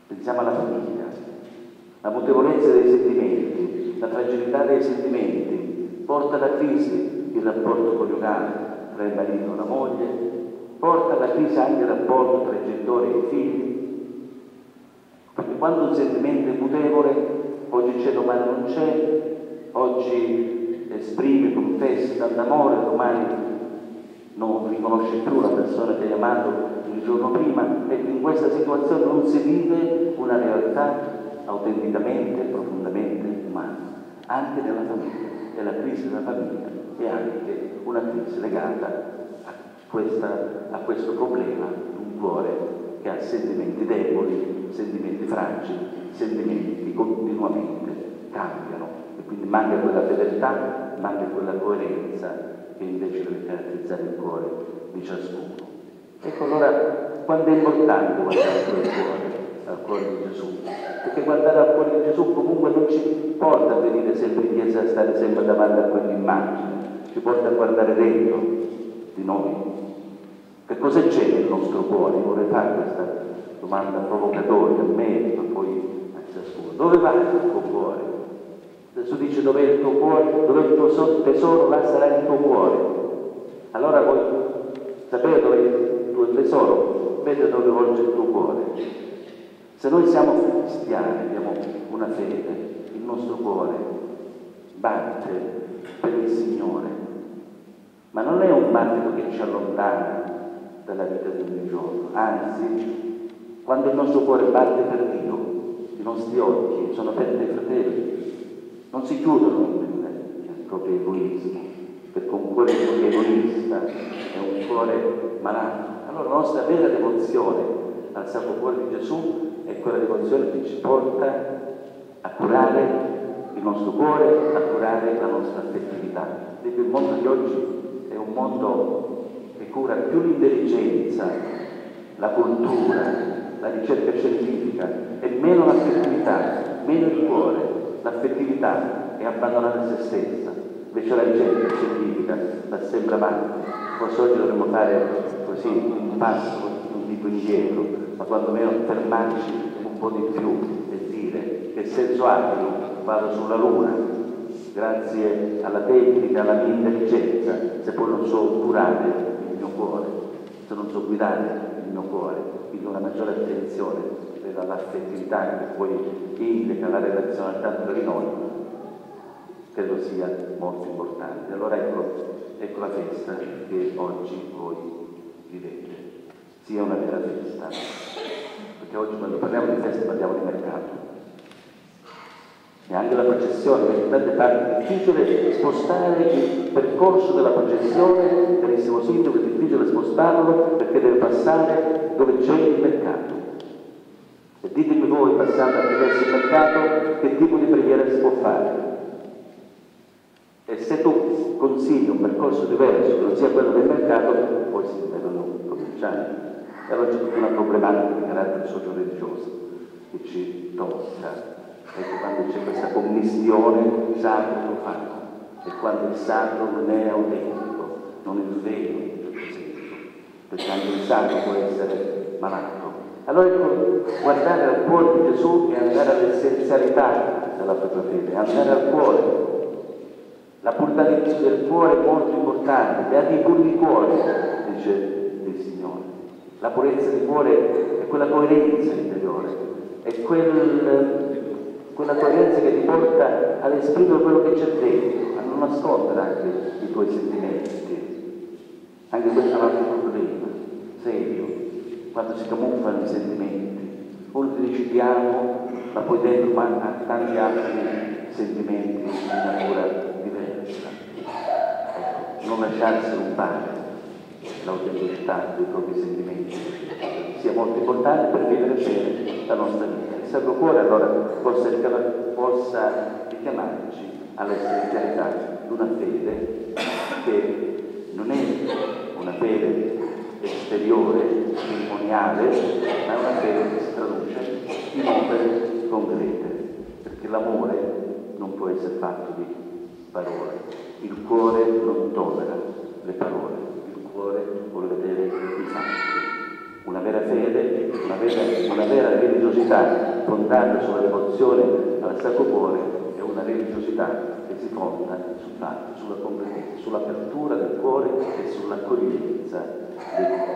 Pensiamo alla famiglia, la mutevolezza dei sentimenti, la fragilità dei sentimenti porta alla crisi il rapporto coniugale tra il marito e la moglie, porta alla crisi anche il rapporto tra i genitori e i figli. Perché quando un sentimento è mutevole, oggi c'è, domani non c'è, oggi esprime, confessa tanto amore, domani non riconosce più la persona che hai amato il giorno prima e in questa situazione non si vive una realtà autenticamente, profondamente umana, anche nella famiglia. E la crisi della famiglia è anche una crisi legata a, questa, a questo problema di un cuore che ha sentimenti deboli, sentimenti fragili, sentimenti che continuamente cambiano e quindi manca quella fedeltà, manca quella coerenza che invece deve caratterizzare il cuore di ciascuno. Ecco allora quando è importante guardare al cuore, al cuore di Gesù, perché guardare al cuore di Gesù comunque non ci porta a venire sempre in chiesa a stare sempre davanti a quell'immagine, ci porta a guardare dentro di noi. Che cosa c'è nel nostro cuore? Vorrei fare questa domanda provocatoria a me, ma poi a ciascuno. Dove va il tuo cuore? Gesù dice dove è il tuo cuore, dove è il tuo tesoro, là sarà il tuo cuore. Allora vuoi sapere dove è il tuo tesoro? Vedi dove volge il tuo cuore. Se noi siamo cristiani, abbiamo una fede, il nostro cuore batte per il Signore, ma non è un battito che ci allontana dalla vita di ogni giorno, anzi, quando il nostro cuore batte per Dio, i nostri occhi sono aperti ai fratelli, non si chiudono nel proprio egoismo, perché un cuore egoista è un cuore malato. Allora la nostra vera devozione al Sacro Cuore di Gesù è quella devozione che ci porta a curare il nostro cuore, a curare la nostra affettività. Dico, il mondo di oggi è un mondo che cura più l'intelligenza, la cultura, la ricerca scientifica e meno l'affettività, meno il cuore. L'affettività è abbandonare se stessa, invece la ricerca scientifica va sempre avanti. Forse oggi dovremmo fare così un passo, non dico indietro, ma quando meno fermarci un po' di più e dire che senso ha che io vado sulla Luna grazie alla tecnica, alla mia intelligenza, se poi non so curare il mio cuore, se non so guidare il mio cuore, quindi una maggiore attenzione all'affettività che poi indica la relazionalità tra di noi, credo sia molto importante. Allora ecco, ecco la festa che oggi voi vivete sia una vera festa. Perché oggi quando parliamo di festa parliamo di mercato. E anche la processione, perché tante parti è difficile spostare il percorso della processione, carissimo sindaco, è difficile spostarlo perché deve passare dove c'è il mercato. E ditemi voi, passando attraverso il mercato, che tipo di preghiera si può fare. E se tu consigli un percorso diverso che non sia quello del mercato, poi si devono cominciare. E allora c'è tutta una problematica di carattere socio-religioso che ci tocca. Ecco, quando c'è questa commistione sacro e quando il sacro non è autentico, non è vero perché anche il sacro può essere malato. Allora ecco, guardare al cuore di Gesù e andare all'essenzialità della propria fede, andare al cuore. La purità del cuore è molto importante, beati i puri di cuore, dice la purezza di cuore è quella coerenza interiore, è quel, quella coerenza che ti porta ad esprimere quello che c'è dentro, a non nascondere anche i tuoi sentimenti. Anche questo è un problema, serio, quando si camuffano i sentimenti. Uno ti dice ti amo ma poi dentro ma ha tanti altri sentimenti di natura diversa. Ecco, non lasciarsi rubare l'autenticità dei propri sentimenti. Sia molto importante per vivere bene la nostra vita. Il Sacro Cuore allora possa, possa richiamarci all'essenzialità di una fede che non è una fede esteriore, cerimoniale, ma è una fede che si traduce in opere concrete, perché l'amore non può essere fatto di parole, il cuore non tollera le parole, cuore vuole vedere i fatti. Una vera fede, una vera, una vera religiosità fondata sulla devozione al Sacro Cuore è una religiosità che si fonda sul fatto, sulla concretezza, sull'apertura del cuore e sull'accoglienza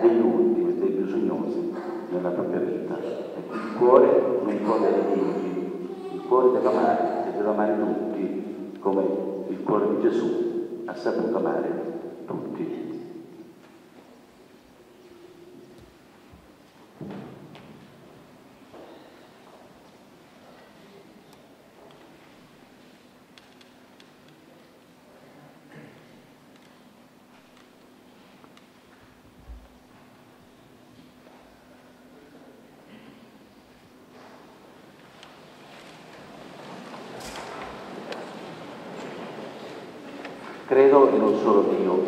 degli ultimi, dei bisognosi nella propria vita. Ecco, il cuore non può avere limiti, il cuore deve amare e deve amare tutti, come il cuore di Gesù ha saputo amare tutti. Credo in un solo Dio,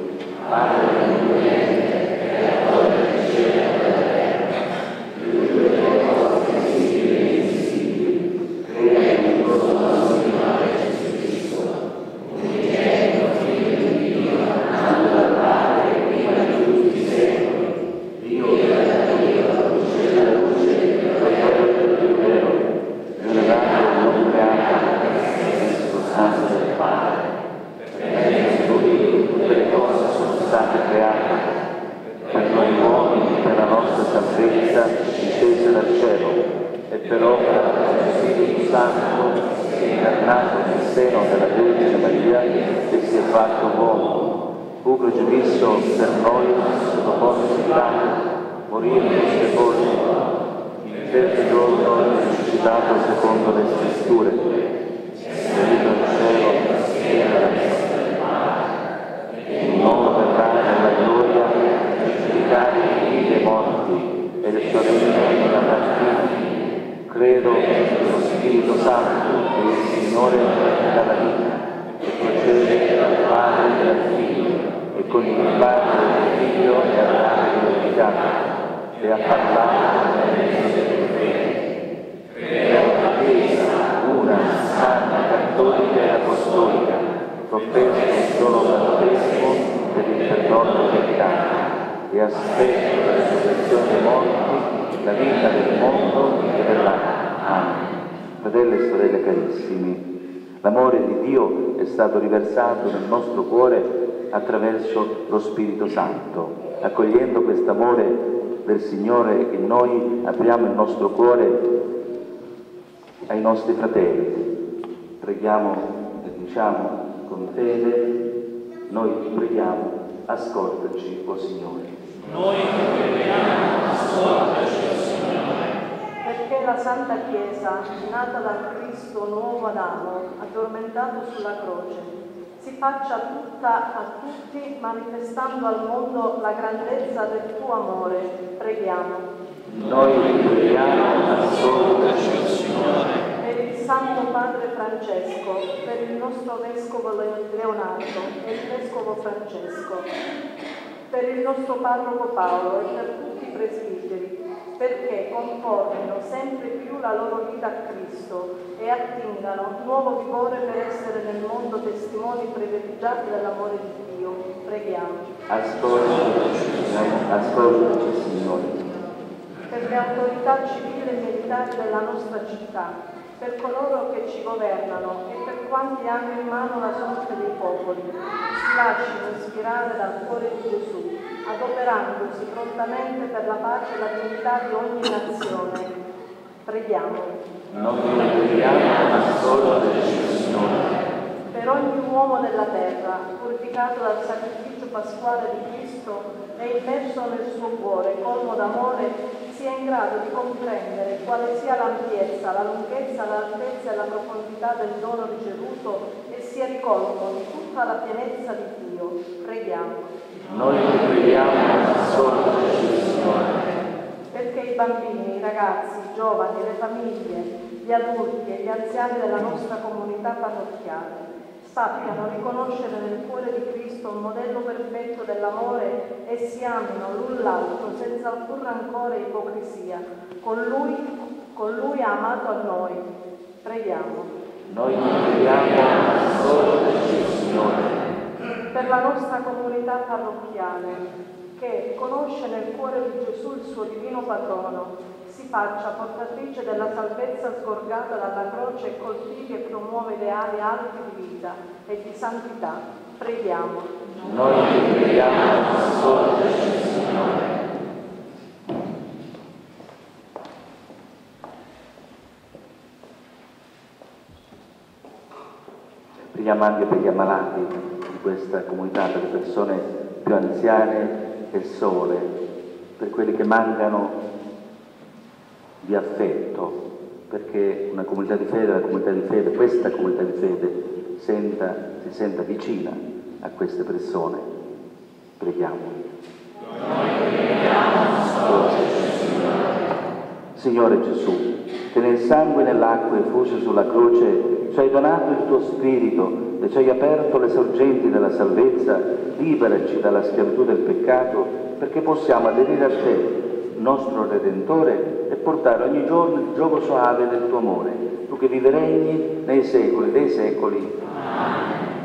Santo. Accogliendo quest'amore del Signore che noi apriamo il nostro cuore ai nostri fratelli. Preghiamo e diciamo con fede, noi ti preghiamo, ascoltaci, o oh Signore. Noi ti preghiamo, ascoltaci, o oh Signore. Perché la Santa Chiesa, nata dal Cristo nuovo Adamo, addormentato sulla croce, si faccia tutta a tutti manifestando al mondo la grandezza del tuo amore. Preghiamo. Noi preghiamo, ascoltaci, Signore. Per il Santo Padre Francesco, per il nostro Vescovo Leonardo e il Vescovo Francesco, per il nostro Parroco Paolo e per tutti i presbiteri, perché conformino sempre più la loro vita a Cristo e attingano nuovo vigore per essere nel mondo testimoni privilegiati dell'amore di Dio. Preghiamo. Ascoltaci, ascoltaci Signore. Per le autorità civili e militari della nostra città, per coloro che ci governano e per quanti hanno in mano la sorte dei popoli, si lasciano ispirare dal cuore di Gesù adoperandosi prontamente per la pace e la dignità di ogni nazione. Preghiamo. Non preghiamo, ma solo del Signore. Per ogni uomo della terra, purificato dal sacrificio pasquale di Cristo e immerso nel suo cuore, colmo d'amore, sia in grado di comprendere quale sia l'ampiezza, la lunghezza, l'altezza e la profondità del dono ricevuto e sia ricolto di tutta la pienezza di Dio. Preghiamo. Noi ti preghiamo, ascoltaci, Signore. Perché i bambini, i ragazzi, i giovani, le famiglie, gli adulti e gli anziani della nostra comunità parrocchiale sappiano riconoscere nel cuore di Cristo un modello perfetto dell'amore e si amino l'un l'altro senza alcun rancore e ipocrisia. Con lui, con lui ha amato a noi. Preghiamo. Noi preghiamo, ascoltaci, Signore. Per la nostra comunità parrocchiale, che conosce nel cuore di Gesù il suo divino patrono, si faccia portatrice della salvezza sgorgata dalla croce e coltivi e promuove ideali alti di vita e di santità. Preghiamo. Noi ti preghiamo, Signore. Preghiamo anche per gli ammalati questa comunità, per le persone più anziane e sole, per quelli che mancano di affetto, perché una comunità di fede, la comunità di fede, questa comunità di fede senta, si senta vicina a queste persone. Preghiamo. Signore Gesù, che nel sangue e nell'acqua effuse sulla croce ci hai donato il tuo spirito e ci hai aperto le sorgenti della salvezza, liberaci dalla schiavitù del peccato perché possiamo aderire a te, nostro Redentore, e portare ogni giorno il gioco soave del tuo amore, tu che vive regni nei secoli dei secoli. Amen.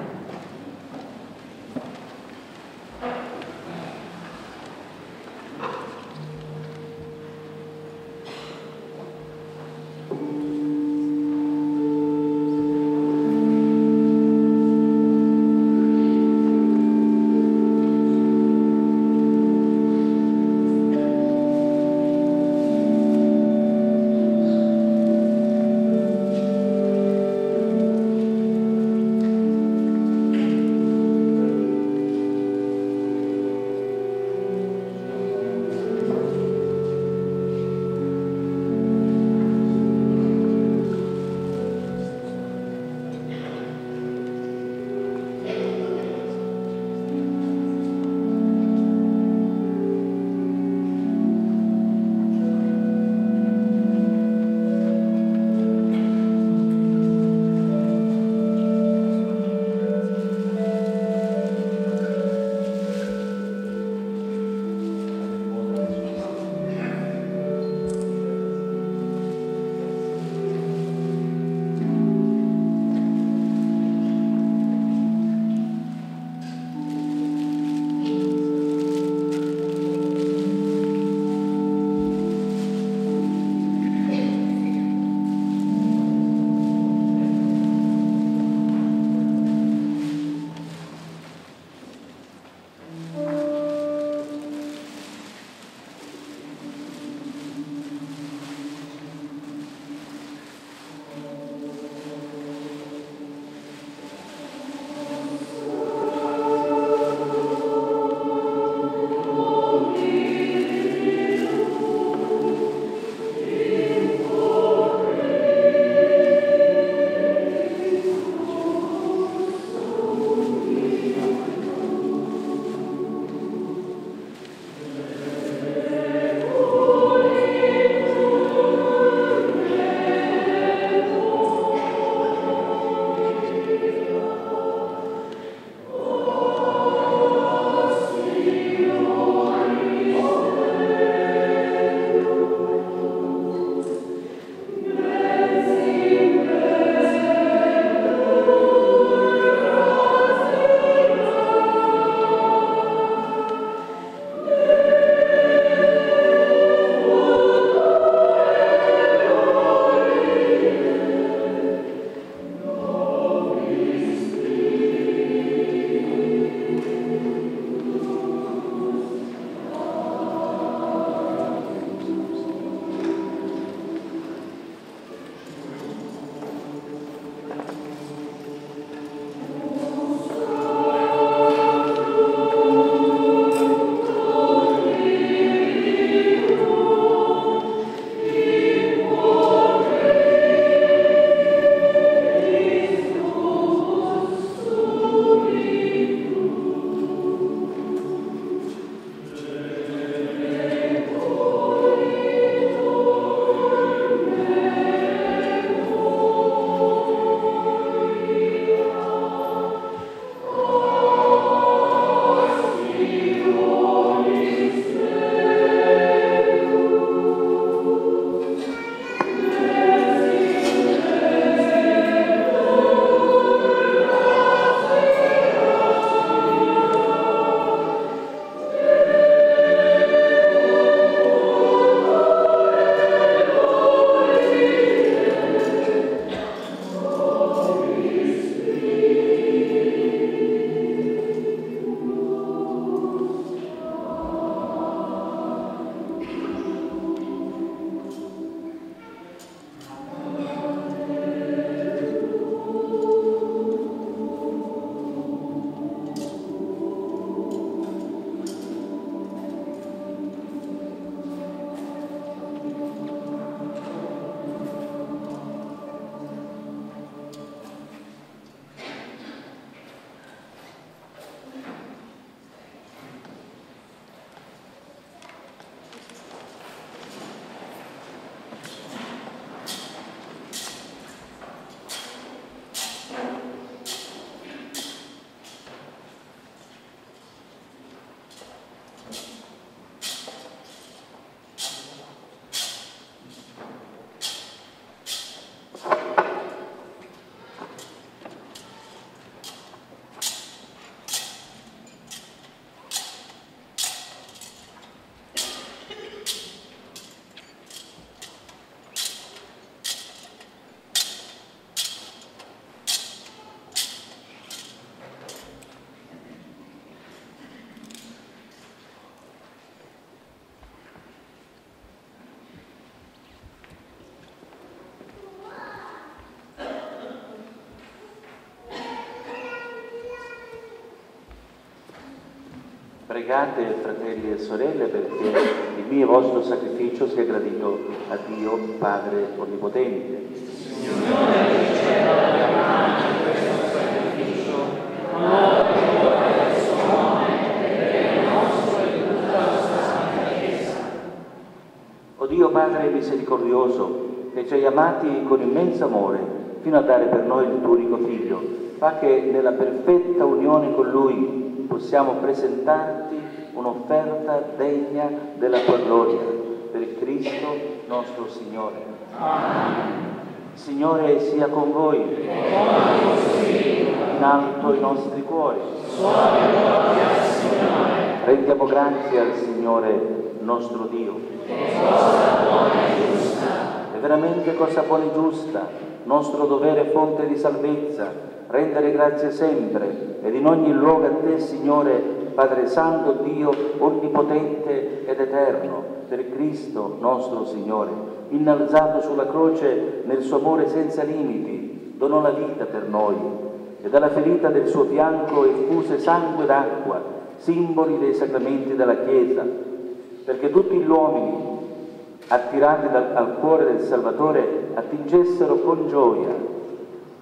Pregate, fratelli e sorelle, perché il mio e vostro sacrificio sia gradito a Dio Padre Onnipotente. Signore, riceva dalle mani questo sacrificio, onore e gloria al suo nome, perché nostro e tutta la santa Chiesa. O Dio Padre misericordioso, che ci hai amati con immenso amore, fino a dare per noi il tuo unico Figlio, fa che nella perfetta unione con Lui possiamo presentarti un'offerta degna della tua gloria, per Cristo nostro Signore. Amen. Signore sia con voi, in alto i nostri cuori. Rendiamo grazie al Signore nostro Dio. È veramente cosa buona e giusta, nostro dovere fonte di salvezza, rendere grazie sempre ed in ogni luogo a te, Signore, Padre Santo, Dio Onnipotente ed Eterno, per Cristo nostro Signore, innalzato sulla croce nel suo amore senza limiti, donò la vita per noi e dalla ferita del suo fianco effuse sangue d'acqua, simboli dei sacramenti della Chiesa, perché tutti gli uomini, attirati dal, al cuore del Salvatore, attingessero con gioia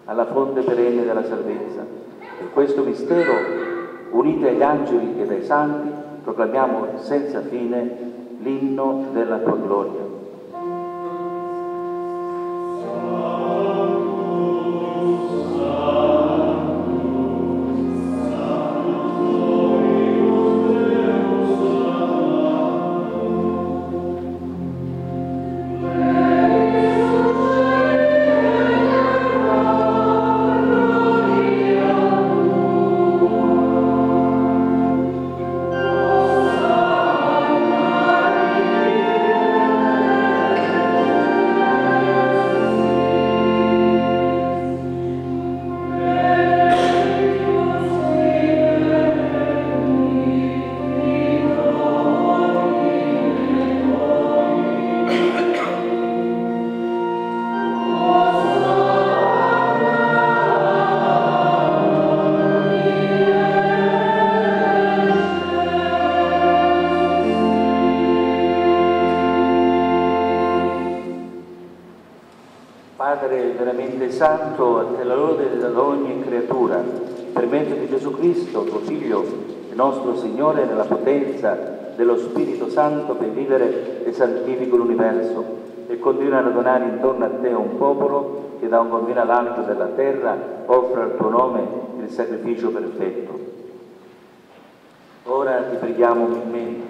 alla fonte perenne della salvezza. Per questo mistero, uniti agli angeli e ai santi, proclamiamo senza fine l'inno della tua gloria. Dello Spirito Santo per vivere e santifico l'universo e continua a radunare intorno a te un popolo che da un confine all'altro della terra offre al tuo nome il sacrificio perfetto. Ora ti preghiamo umilmente,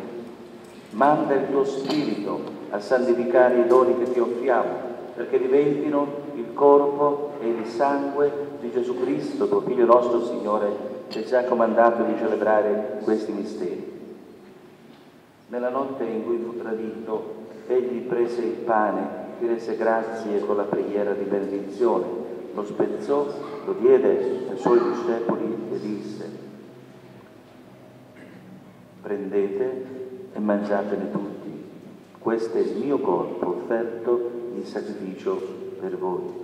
manda il tuo Spirito a santificare i doni che ti offriamo perché diventino il corpo e il sangue di Gesù Cristo, tuo Figlio nostro Signore, che ci ha comandato di celebrare questi misteri. Nella notte in cui fu tradito, egli prese il pane, ti rese grazie con la preghiera di benedizione, lo spezzò, lo diede ai suoi discepoli e disse, prendete e mangiatene tutti, questo è il mio corpo offerto in sacrificio per voi.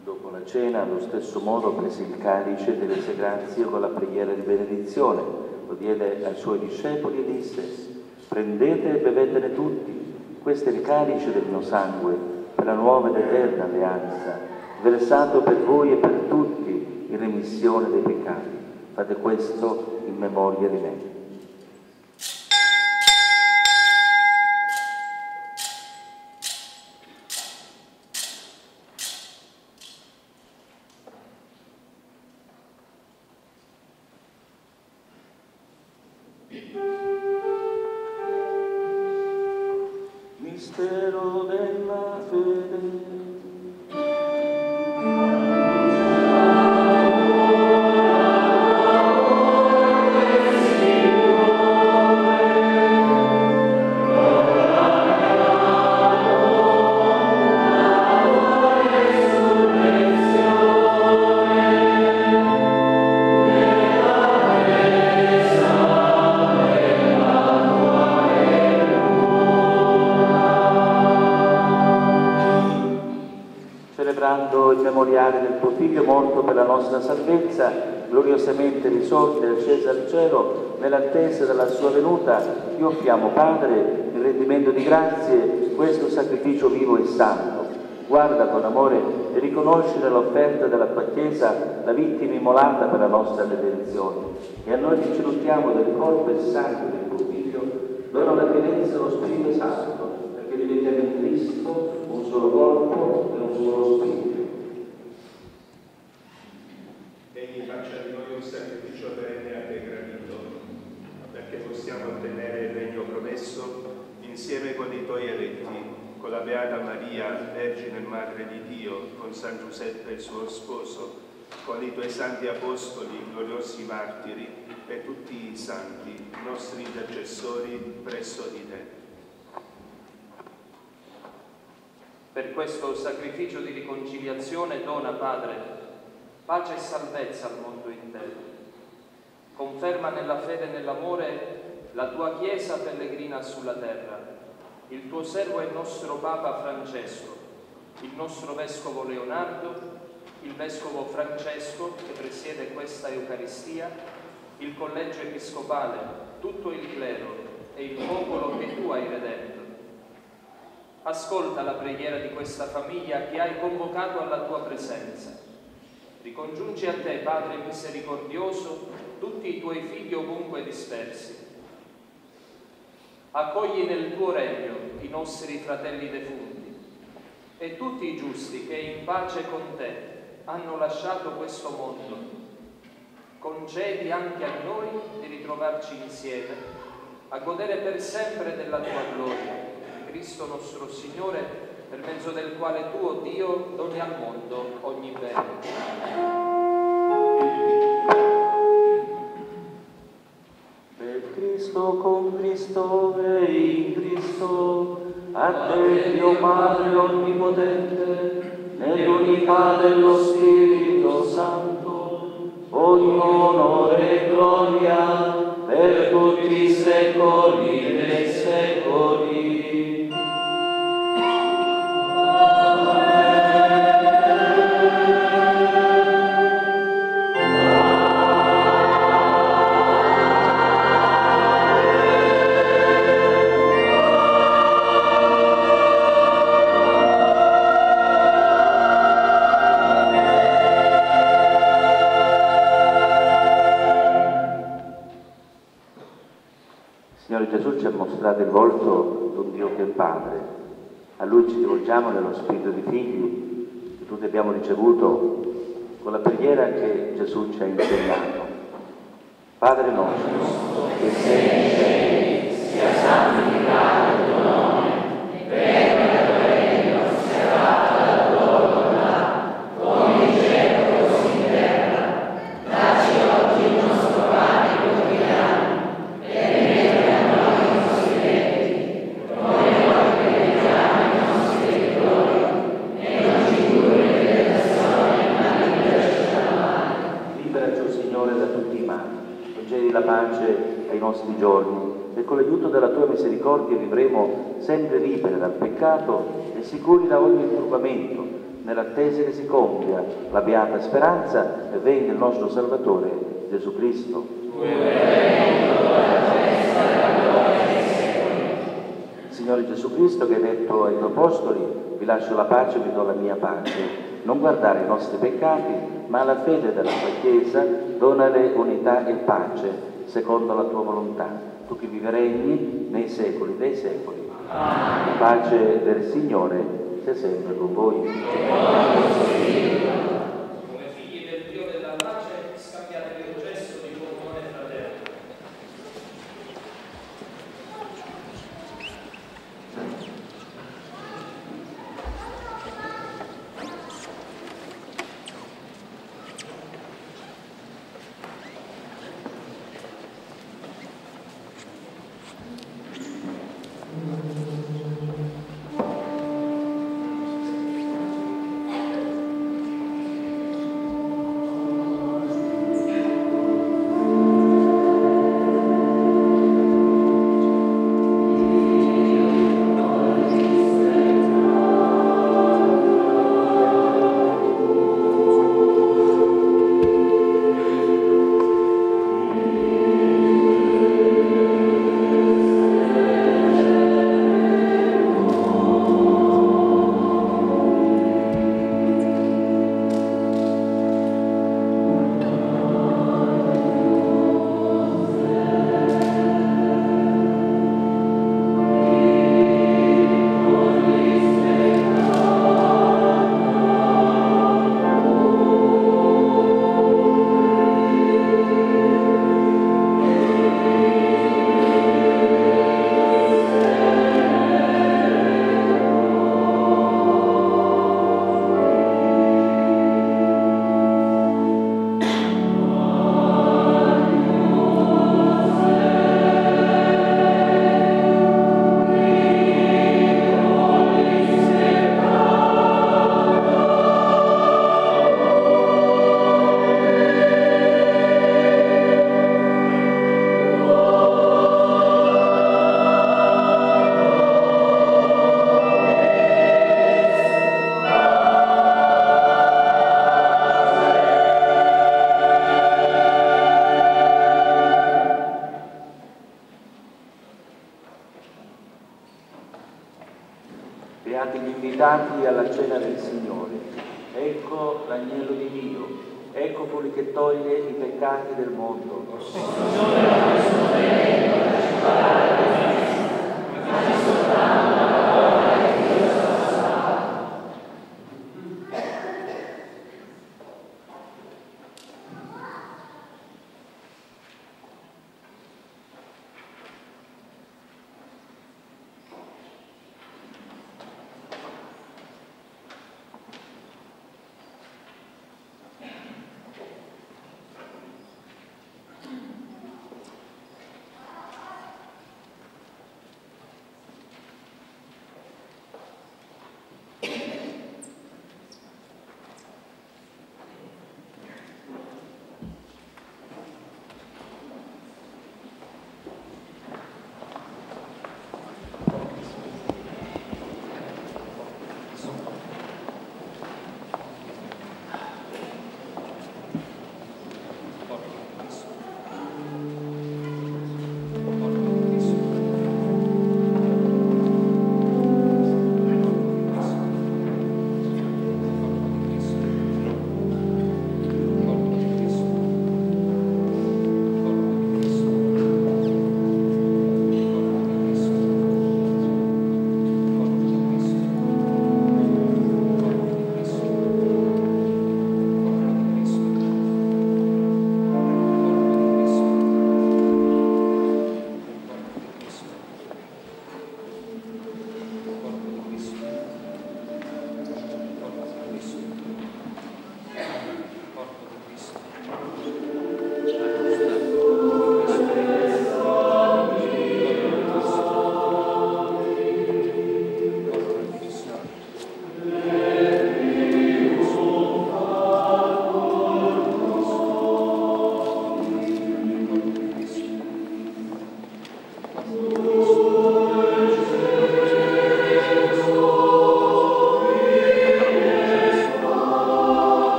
Dopo la cena, allo stesso modo, prese il calice e rese grazie con la preghiera di benedizione, lo diede ai suoi discepoli e disse, prendete e bevetene tutti, questo è il calice del mio sangue, per la nuova ed eterna alleanza, versato per voi e per tutti in remissione dei peccati. Fate questo in memoria di me. Santo. Guarda con amore e riconosci nell'offerta della tua Chiesa la vittima immolata per la nostra redenzione. E a noi che ci lottiamo del corpo e sangue del tuo Figlio, dona la pienezza dello Spirito Santo, perché diventiamo in Cristo un solo corpo e un solo Spirito. Egli faccia di noi un sacrificio perenne te gradito, perché possiamo ottenere il regno promesso insieme con i tuoi eletti, con la Beata Maria, Vergine Madre di Dio, con San Giuseppe il suo sposo, con i tuoi santi apostoli, gloriosi martiri e tutti i santi, nostri intercessori presso di te. Per questo sacrificio di riconciliazione dona, Padre, pace e salvezza al mondo intero. Conferma nella fede e nell'amore la tua Chiesa pellegrina sulla terra. Il tuo servo è il nostro Papa Francesco, il nostro Vescovo Leonardo, il Vescovo Francesco che presiede questa Eucaristia, il Collegio Episcopale, tutto il clero e il popolo che tu hai redento. Ascolta la preghiera di questa famiglia che hai convocato alla tua presenza. Ricongiungi a te, Padre misericordioso, tutti i tuoi figli ovunque dispersi. Accogli nel tuo regno i nostri fratelli defunti e tutti i giusti che in pace con te hanno lasciato questo mondo. Concedi anche a noi di ritrovarci insieme, a godere per sempre della tua gloria. Cristo nostro Signore, per mezzo del quale tu, oh Dio, doni al mondo ogni bene. Cristo, con Cristo e in Cristo, a te Dio Padre Onnipotente, nell'unità dello Spirito Santo, ogni onore e gloria per tutti i secoli dei secoli. Mostrato il volto di un Dio che è Padre. A Lui ci rivolgiamo nello spirito di figli che tutti abbiamo ricevuto con la preghiera che Gesù ci ha insegnato. Padre nostro, che sei nei cieli, sia santificato il tuo nome, venga il tuo regno, sia fatta la tua volontà, come in cielo così in terra. Dacci oggi il nostro pane quotidiano e rimetti a noi i nostri debiti, come noi crediamo ai nostri debitori, e non ci indurre in tentazione, ma liberaci dal male. Liberaci, o Signore, da tutti i mali, concedi la pace ai nostri giorni e con l'aiuto della tua misericordia vivremo sempre liberi dal peccato e sicuri da ogni turbamento, nell'attesa che si compia la beata speranza e venga il nostro Salvatore Gesù Cristo. Signore Gesù Cristo che hai detto ai tuoi apostoli, vi lascio la pace, vi do la mia pace. Non guardare i nostri peccati, ma la fede della tua Chiesa, donale unità e pace, secondo la tua volontà. Tu che vivi regni nei secoli dei secoli. Pace del Signore sia sempre con voi.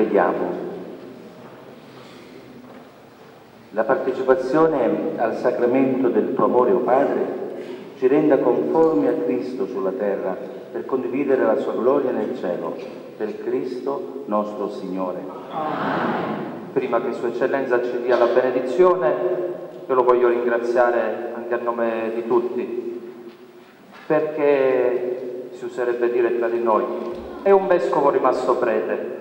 Preghiamo. La partecipazione al sacramento del tuo amore, o oh Padre, ci renda conformi a Cristo sulla terra per condividere la sua gloria nel cielo, per Cristo nostro Signore. Prima che Sua Eccellenza ci dia la benedizione, io lo voglio ringraziare anche a nome di tutti, perché si userebbe dire tra di noi, è un vescovo rimasto prete,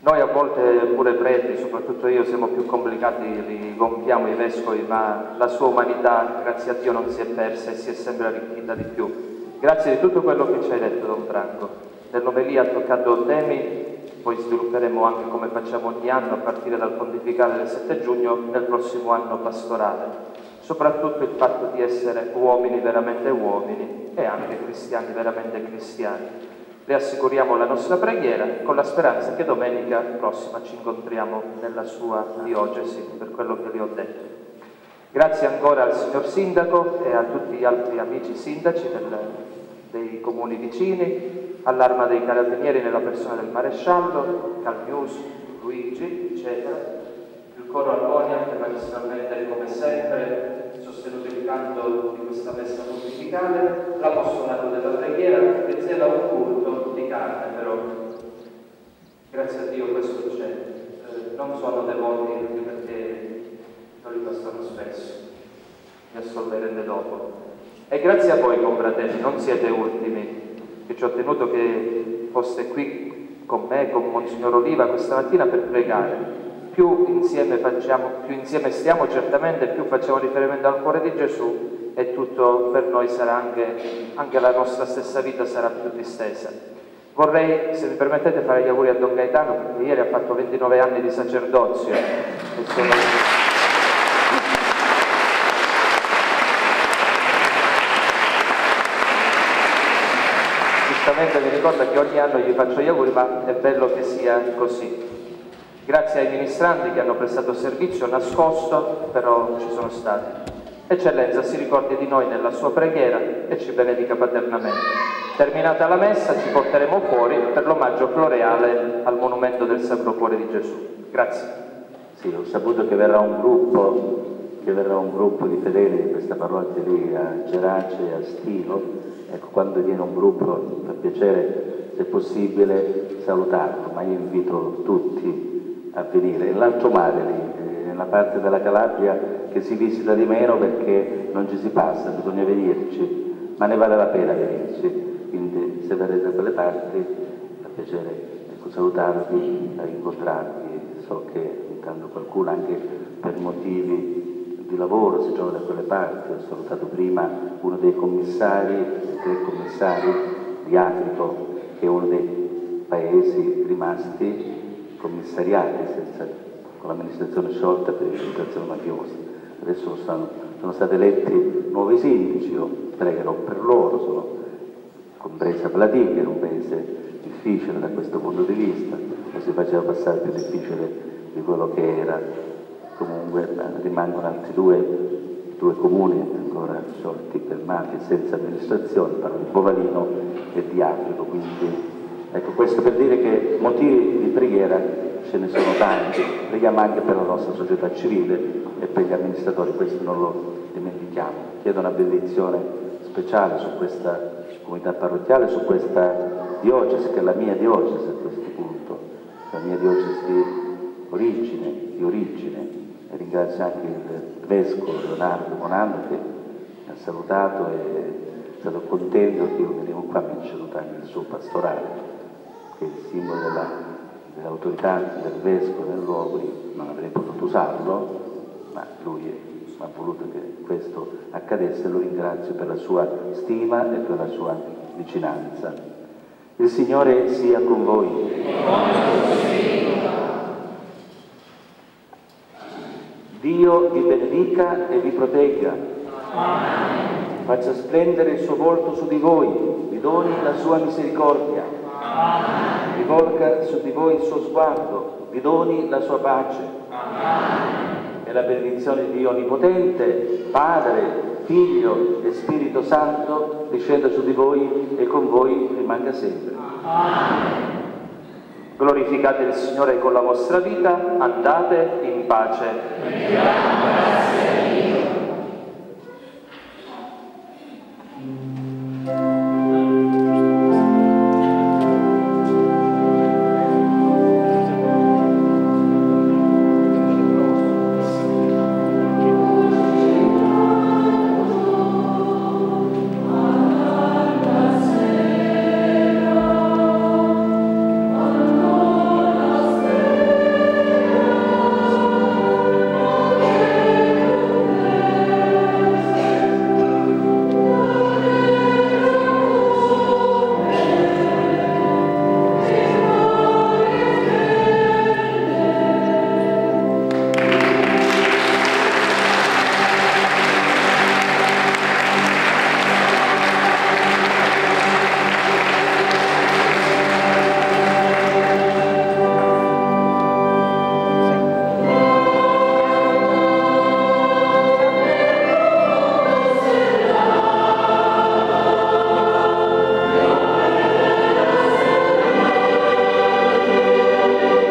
noi a volte pure preti, soprattutto io, siamo più complicati, li i vescovi, ma la sua umanità, grazie a Dio, non si è persa e si è sempre arricchita di più. Grazie di tutto quello che ci hai detto, Don Franco. Nell'omelia ha toccato temi, poi svilupperemo anche come facciamo ogni anno a partire dal pontificale del 7 giugno nel prossimo anno pastorale. Soprattutto il fatto di essere uomini veramente uomini e anche cristiani veramente cristiani le assicuriamo la nostra preghiera con la speranza che domenica prossima ci incontriamo nella sua diocesi per quello che vi ho detto. Grazie ancora al signor Sindaco e a tutti gli altri amici sindaci del, dei comuni vicini, all'Arma dei Carabinieri nella persona del Maresciallo, Calmius, Luigi, eccetera, coro Armonia che magistralmente come sempre sostenuto il canto di questa messa pontificale, l'apostolato della preghiera che zela un culto di carne però. Grazie a Dio questo c'è. Eh, non sono devoti perché non li bastano spesso, mi assolverete dopo. E grazie a voi, confratelli, non siete ultimi, che ci ho tenuto che foste qui con me, con Monsignor Oliva questa mattina per pregare più insieme, facciamo, più insieme stiamo certamente, più facciamo riferimento al cuore di Gesù e tutto per noi sarà anche, anche la nostra stessa vita sarà più distesa. Vorrei, se mi permettete, fare gli auguri a Don Gaetano perché ieri ha fatto 29 anni di sacerdozio. Giustamente mi ricorda che ogni anno gli faccio gli auguri, ma è bello che sia così. Grazie ai ministranti che hanno prestato servizio nascosto, però ci sono stati. Eccellenza si ricordi di noi nella sua preghiera e ci benedica paternamente. Terminata la messa ci porteremo fuori per l'omaggio floreale al monumento del Sacro Cuore di Gesù. Grazie. Sì, ho saputo che verrà un gruppo, che verrà un gruppo di fedeli di questa parrocchia lì a Gerace e a Stilo. Ecco, quando viene un gruppo, per piacere, se possibile, salutarlo, ma io invito tutti a venire. E l'altro mare lì, nella parte della Calabria, che si visita di meno perché non ci si passa, bisogna venirci, ma ne vale la pena venirci. Quindi se verrete da quelle parti, fa piacere ecco, salutarvi, incontrarvi. So che intanto qualcuno anche per motivi di lavoro si trova da quelle parti. Ho salutato prima uno dei commissari, tre commissari di Africo, che è uno dei paesi rimasti commissariati senza, con l'amministrazione sciolta per infiltrazione mafiosa. Adesso sono, sono stati eletti nuovi sindaci, io pregherò per loro, sono compresa Platì, che era un paese difficile da questo punto di vista, lo si faceva passare più difficile di quello che era. Comunque eh, rimangono altri due, due comuni ancora sciolti per mafia senza amministrazione, parlo di Bovalino e di Africo, quindi Ecco, questo per dire che motivi di preghiera ce ne sono tanti, preghiamo anche per la nostra società civile e per gli amministratori, questo non lo dimentichiamo. Chiedo una benedizione speciale su questa comunità parrocchiale, su questa diocesi, che è la mia diocesi a questo punto, la mia diocesi di origine, di origine. E ringrazio anche il vescovo Leonardo Monando che mi ha salutato e è stato contento che io venivo qua, mi ha ceduto anche il suo pastorale che è il simbolo della, dell'autorità del vescovo nel luogo, non avrei potuto usarlo, ma lui ha voluto che questo accadesse lo ringrazio per la sua stima e per la sua vicinanza. Il Signore sia con voi. Dio vi benedica e vi protegga. Faccia splendere il suo volto su di voi, vi doni la sua misericordia Rivolga su di voi il suo sguardo, vi doni la sua pace. E la benedizione di Dio Onnipotente, Padre, Figlio e Spirito Santo discenda su di voi e con voi rimanga sempre. Glorificate il Signore con la vostra vita, andate in pace.